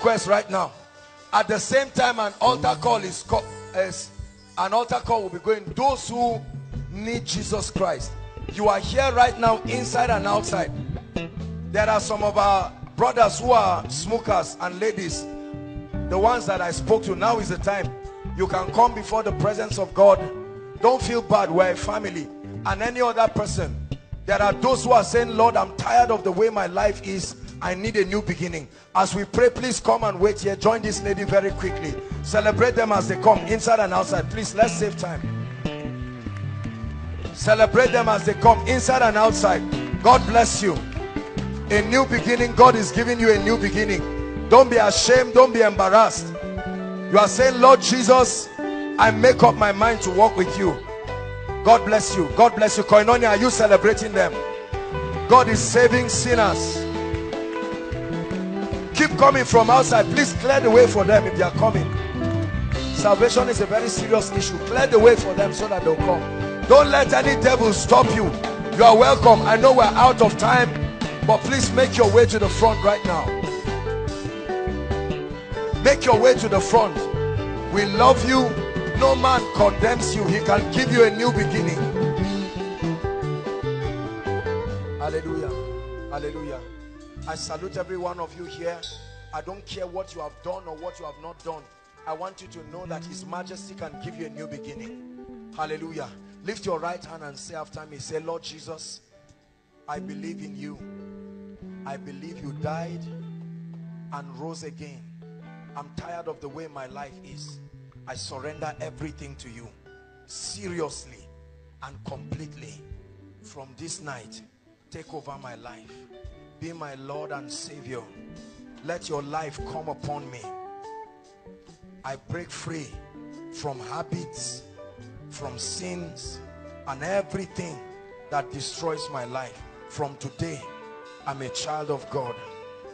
S1: Request right now. At the same time, an altar call is, is an altar call will be going. Those who need Jesus Christ, you are here right now, inside and outside. There are some of our brothers who are smokers and ladies, the ones that I spoke to. Now is the time. You can come before the presence of God. Don't feel bad. We're a family. And any other person. There are those who are saying, Lord, I'm tired of the way my life is. I need a new beginning. As we pray, please come and wait here. Join this lady very quickly. Celebrate them as they come, inside and outside. Please, let's save time. Celebrate them as they come, inside and outside. God bless you. A new beginning. God is giving you a new beginning. Don't be ashamed. Don't be embarrassed. You are saying, Lord Jesus, I make up my mind to walk with you. God bless you. God bless you. Koinonia, are you celebrating them? God is saving sinners. Keep coming from outside. Please clear the way for them if they are coming. Salvation is a very serious issue. Clear the way for them so that they'll come. Don't let any devil stop you. You are welcome. I know we're out of time, but please make your way to the front right now. Make your way to the front. We love you. No man condemns you. He can give you a new beginning. Hallelujah. Hallelujah. I salute every one of you here. I don't care what you have done or what you have not done. I want you to know that His Majesty can give you a new beginning. Hallelujah. Lift your right hand and say after me, say, Lord Jesus, I believe in you. I believe you died and rose again. I'm tired of the way my life is. I surrender everything to you. Seriously and completely. From this night, take over my life. Be my Lord and Savior. Let your life come upon me. I break free from habits, from sins, and everything that destroys my life. From today, I'm a child of God.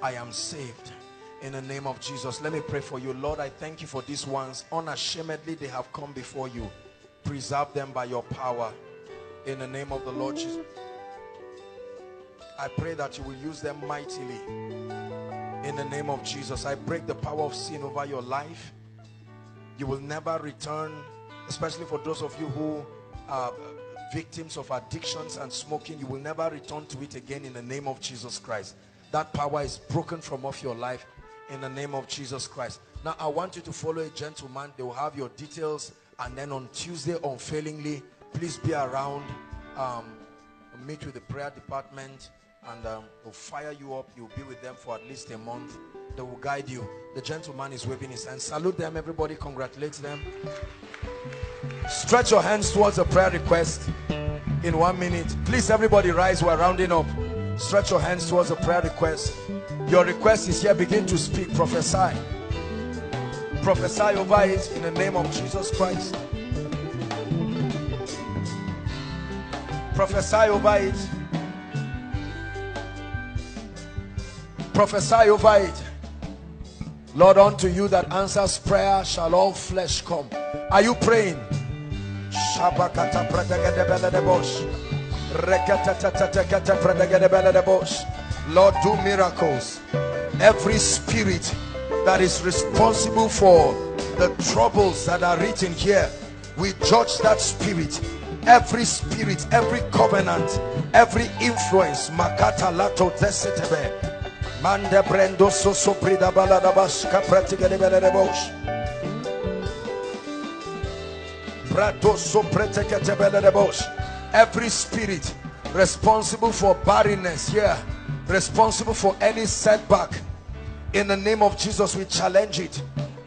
S1: I am saved. In the name of Jesus, let me pray for you. Lord, I thank you for these ones. Unashamedly, they have come before you. Preserve them by your power. In the name of the Lord Jesus. I pray that you will use them mightily. In the name of Jesus, I break the power of sin over your life. You will never return, especially for those of you who are victims of addictions and smoking. You will never return to it again in the name of Jesus Christ. That power is broken from off your life in the name of Jesus Christ. Now, I want you to follow a gentleman. They will have your details. And then on Tuesday, unfailingly, please be around. Um, meet with the prayer department and um, they'll fire you up. You'll be with them for at least a month. They will guide you. The gentleman is waving his hand. Salute them, everybody. Congratulate them. Stretch your hands towards a prayer request in one minute. Please, everybody, rise. We're rounding up. Stretch your hands towards a prayer request. Your request is here. Begin to speak. Prophesy. Prophesy over it in the name of Jesus Christ. Prophesy over it. Prophesy over it. Lord, unto you that answers prayer shall all flesh come. Are you praying? Lord, do miracles. Every spirit that is responsible for the troubles that are written here, we judge that spirit. Every spirit, every covenant, every influence, makata lato desetebe, mande brendo so soprida baladabas kapratige de beledebosh. Brato so pretekete beledebosh. Every spirit responsible for barrenness here, responsible for any setback, in the name of Jesus we challenge it.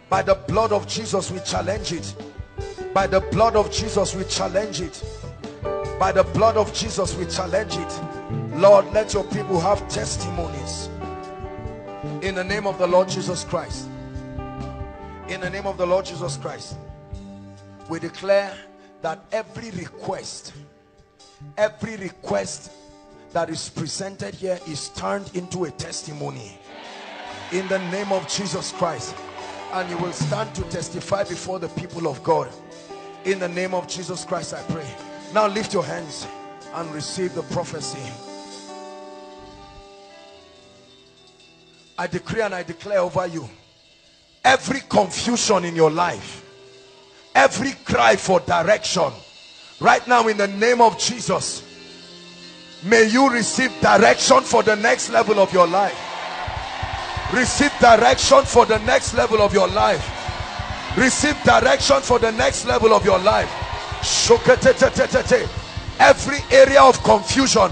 S1: By the blood of Jesus we challenge it. By the blood of Jesus we challenge it. By the blood of Jesus we challenge it. Lord, let your people have testimonies. In the name of the Lord Jesus Christ. In the name of the Lord Jesus Christ. We declare that every request, every request that is presented here is turned into a testimony. In the name of Jesus Christ. and you will stand to testify before the people of God. In the name of Jesus Christ, I pray. Now lift your hands and receive the prophecy. I decree and I declare over you every confusion in your life, every cry for direction, right now in the name of Jesus, may you receive direction for the next level of your life. Receive direction for the next level of your life. Receive direction for the next level of your life. Every area of confusion,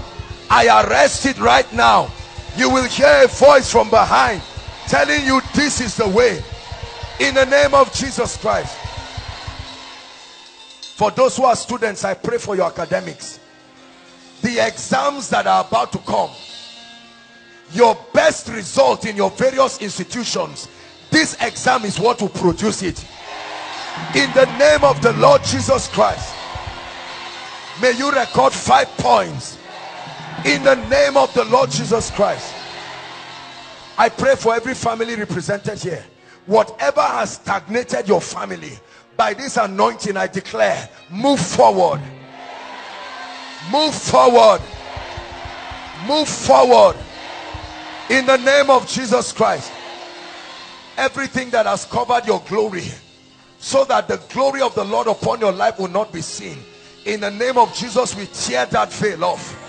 S1: I arrest it right now. You will hear a voice from behind telling you this is the way. In the name of Jesus Christ. For those who are students, I pray for your academics. The exams that are about to come, your best result in your various institutions, this exam is what will produce it. In the name of the Lord Jesus Christ, may you record five points. In the name of the Lord Jesus Christ, I pray for every family represented here. Whatever has stagnated your family, by this anointing I declare, move forward. Move forward. Move forward. In the name of Jesus Christ. Everything that has covered your glory, so that the glory of the Lord upon your life will not be seen. In the name of Jesus, we tear that veil off.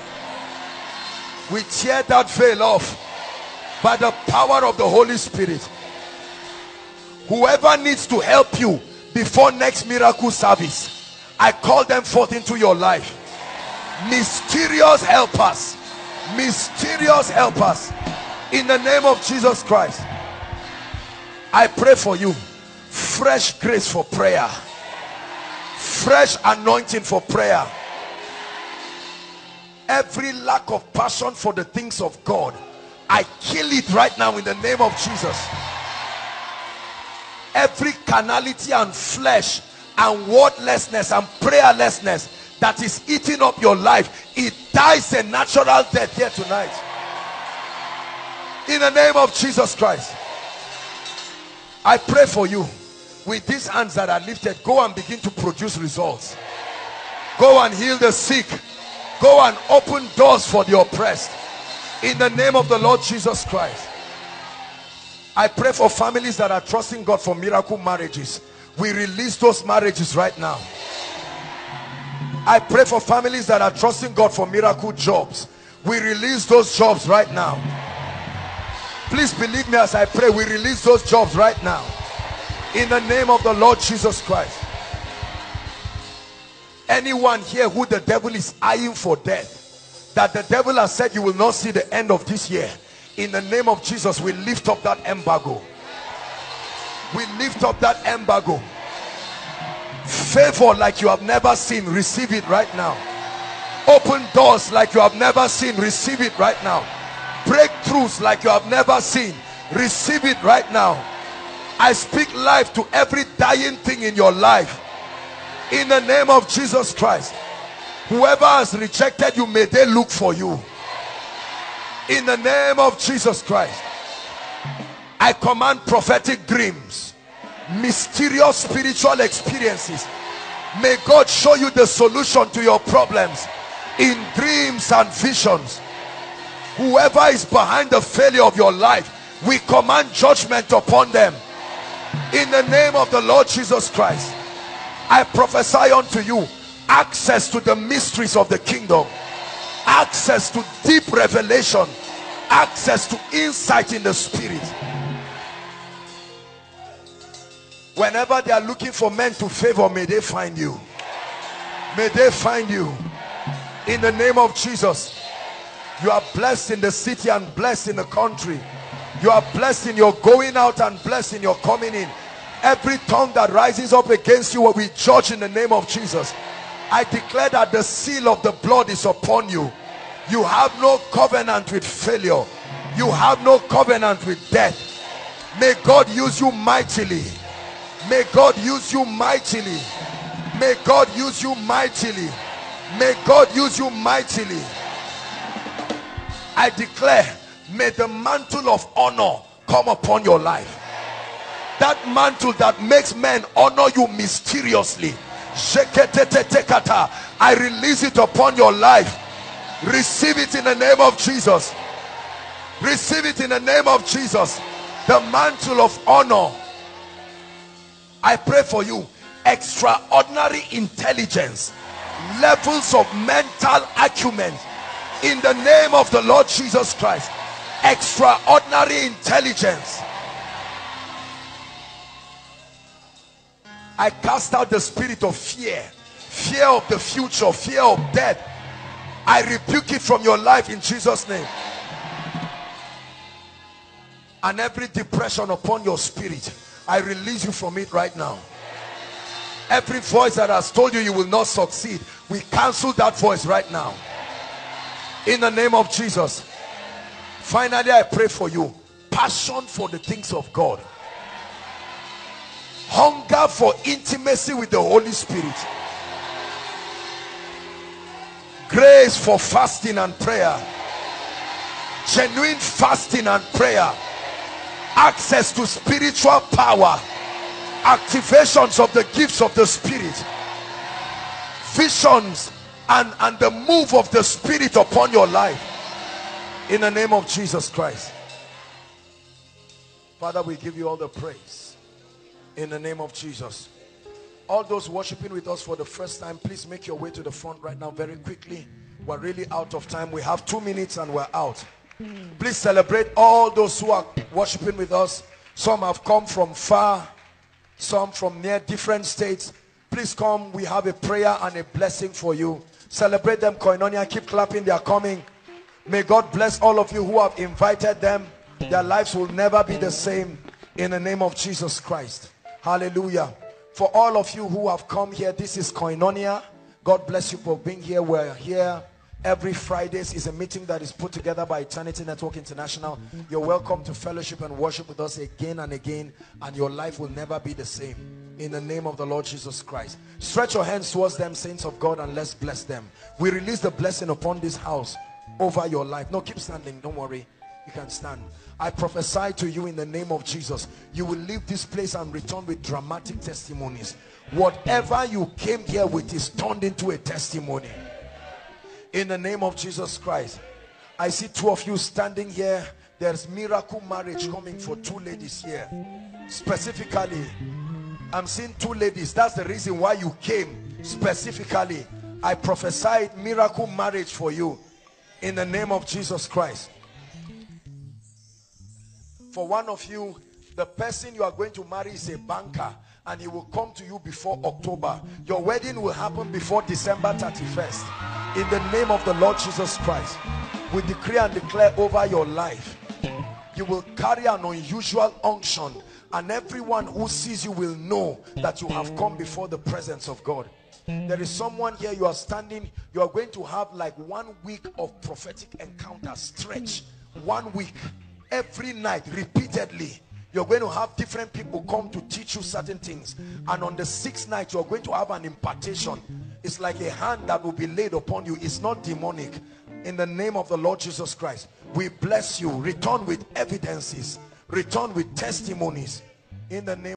S1: We tear that veil off by the power of the Holy Spirit. Whoever needs to help you before next miracle service, I call them forth into your life. Mysterious helpers. Mysterious helpers. In the name of Jesus Christ. I pray for you. Fresh grace for prayer. Fresh anointing for prayer. Every lack of passion for the things of God I kill it right now in the name of Jesus. Every carnality and flesh and wordlessness and prayerlessness that is eating up your life, it dies a natural death here tonight. In the name of Jesus Christ. I pray for you with these hands that are lifted. Go and begin to produce results. Go and heal the sick. Go and open doors for the oppressed in the name of the Lord Jesus Christ. I pray for families that are trusting God for miracle marriages. We release those marriages right now. I pray for families that are trusting God for miracle jobs. We release those jobs right now. Please believe me as I pray. We release those jobs right now. In the name of the Lord Jesus Christ. Anyone here who the devil is eyeing for death that the devil has said you will not see the end of this year in the name of Jesus we lift up that embargo. We lift up that embargo. Favor like you have never seen receive it right now. Open doors like you have never seen receive it right now. Breakthroughs like you have never seen receive it right now. I speak life to every dying thing in your life in the name of Jesus Christ Whoever has rejected you, may they look for you. In the name of Jesus Christ. I command prophetic dreams, mysterious spiritual experiences. May God show you the solution to your problems in dreams and visions. Whoever is behind the failure of your life, we command judgment upon them. In the name of the Lord Jesus Christ, I prophesy unto you access to the mysteries of the kingdom access to deep revelation access to insight in the spirit. Whenever they are looking for men to favor may they find you. May they find you. In the name of Jesus you are blessed in the city and blessed in the country. You are blessed in your going out and blessed in your coming in every tongue that rises up against you will be judged in the name of Jesus I declare that the seal of the blood is upon you. You have no covenant with failure. You have no covenant with death. May God use you mightily. May God use you mightily. May God use you mightily. May God use you mightily. I declare, may the mantle of honor come upon your life. That mantle that makes men honor you mysteriously. I release it upon your life. Receive it in the name of Jesus. Receive it in the name of Jesus. The mantle of honor. I pray for you. Extraordinary intelligence. Levels of mental acumen. In the name of the Lord Jesus Christ. Extraordinary intelligence I cast out the spirit of fear fear of the future fear of death. I rebuke it from your life in Jesus name. And every depression upon your spirit I release you from it right now. Every voice that has told you you will not succeed we cancel that voice right now. In the name of Jesus. Finally I pray for you. Passion for the things of God hunger for intimacy with the Holy Spirit. Grace for fasting and prayer. Genuine fasting and prayer. Access to spiritual power. Activations of the gifts of the spirit. Visions and and the move of the spirit upon your life. In the name of jesus christ. Father we give you all the praise in the name of jesus. All those worshiping with us for the first time please make your way to the front right now very quickly. We're really out of time. We have two minutes and we're out. Please celebrate all those who are worshiping with us. Some have come from far some from near different states. Please come. We have a prayer and a blessing for you. Celebrate them koinonia. Keep clapping. They are coming. May god bless all of you who have invited them. Their lives will never be the same. In the name of jesus christ hallelujah. For all of you who have come here this is koinonia. God bless you for being here. We're here every fridays is a meeting that is put together by eternity network international. You're welcome to fellowship and worship with us again and again and your life will never be the same. In the name of the lord jesus christ. Stretch your hands towards them saints of god and let's bless them. We release the blessing upon this house over your life. No keep standing. Don't worry. You can stand I prophesy to you in the name of Jesus you will leave this place and return with dramatic testimonies. Whatever you came here with is turned into a testimony. In the name of Jesus Christ I see two of you standing here. There's miracle marriage coming for two ladies here. Specifically I'm seeing two ladies. That's the reason why you came specifically. I prophesied miracle marriage for you in the name of Jesus Christ for one of you the person you are going to marry is a banker and he will come to you before October. Your wedding will happen before December 31st in the name of the Lord Jesus Christ we decree and declare over your life you will carry an unusual unction and everyone who sees you will know that you have come before the presence of God. There is someone here you are standing you are going to have like one week of prophetic encounter stretch. One week every night repeatedly. You're going to have different people come to teach you certain things. And on the sixth night you're going to have an impartation. It's like a hand that will be laid upon you. It's not demonic. In the name of the Lord Jesus Christ we bless you. Return with evidences. Return with testimonies. In the name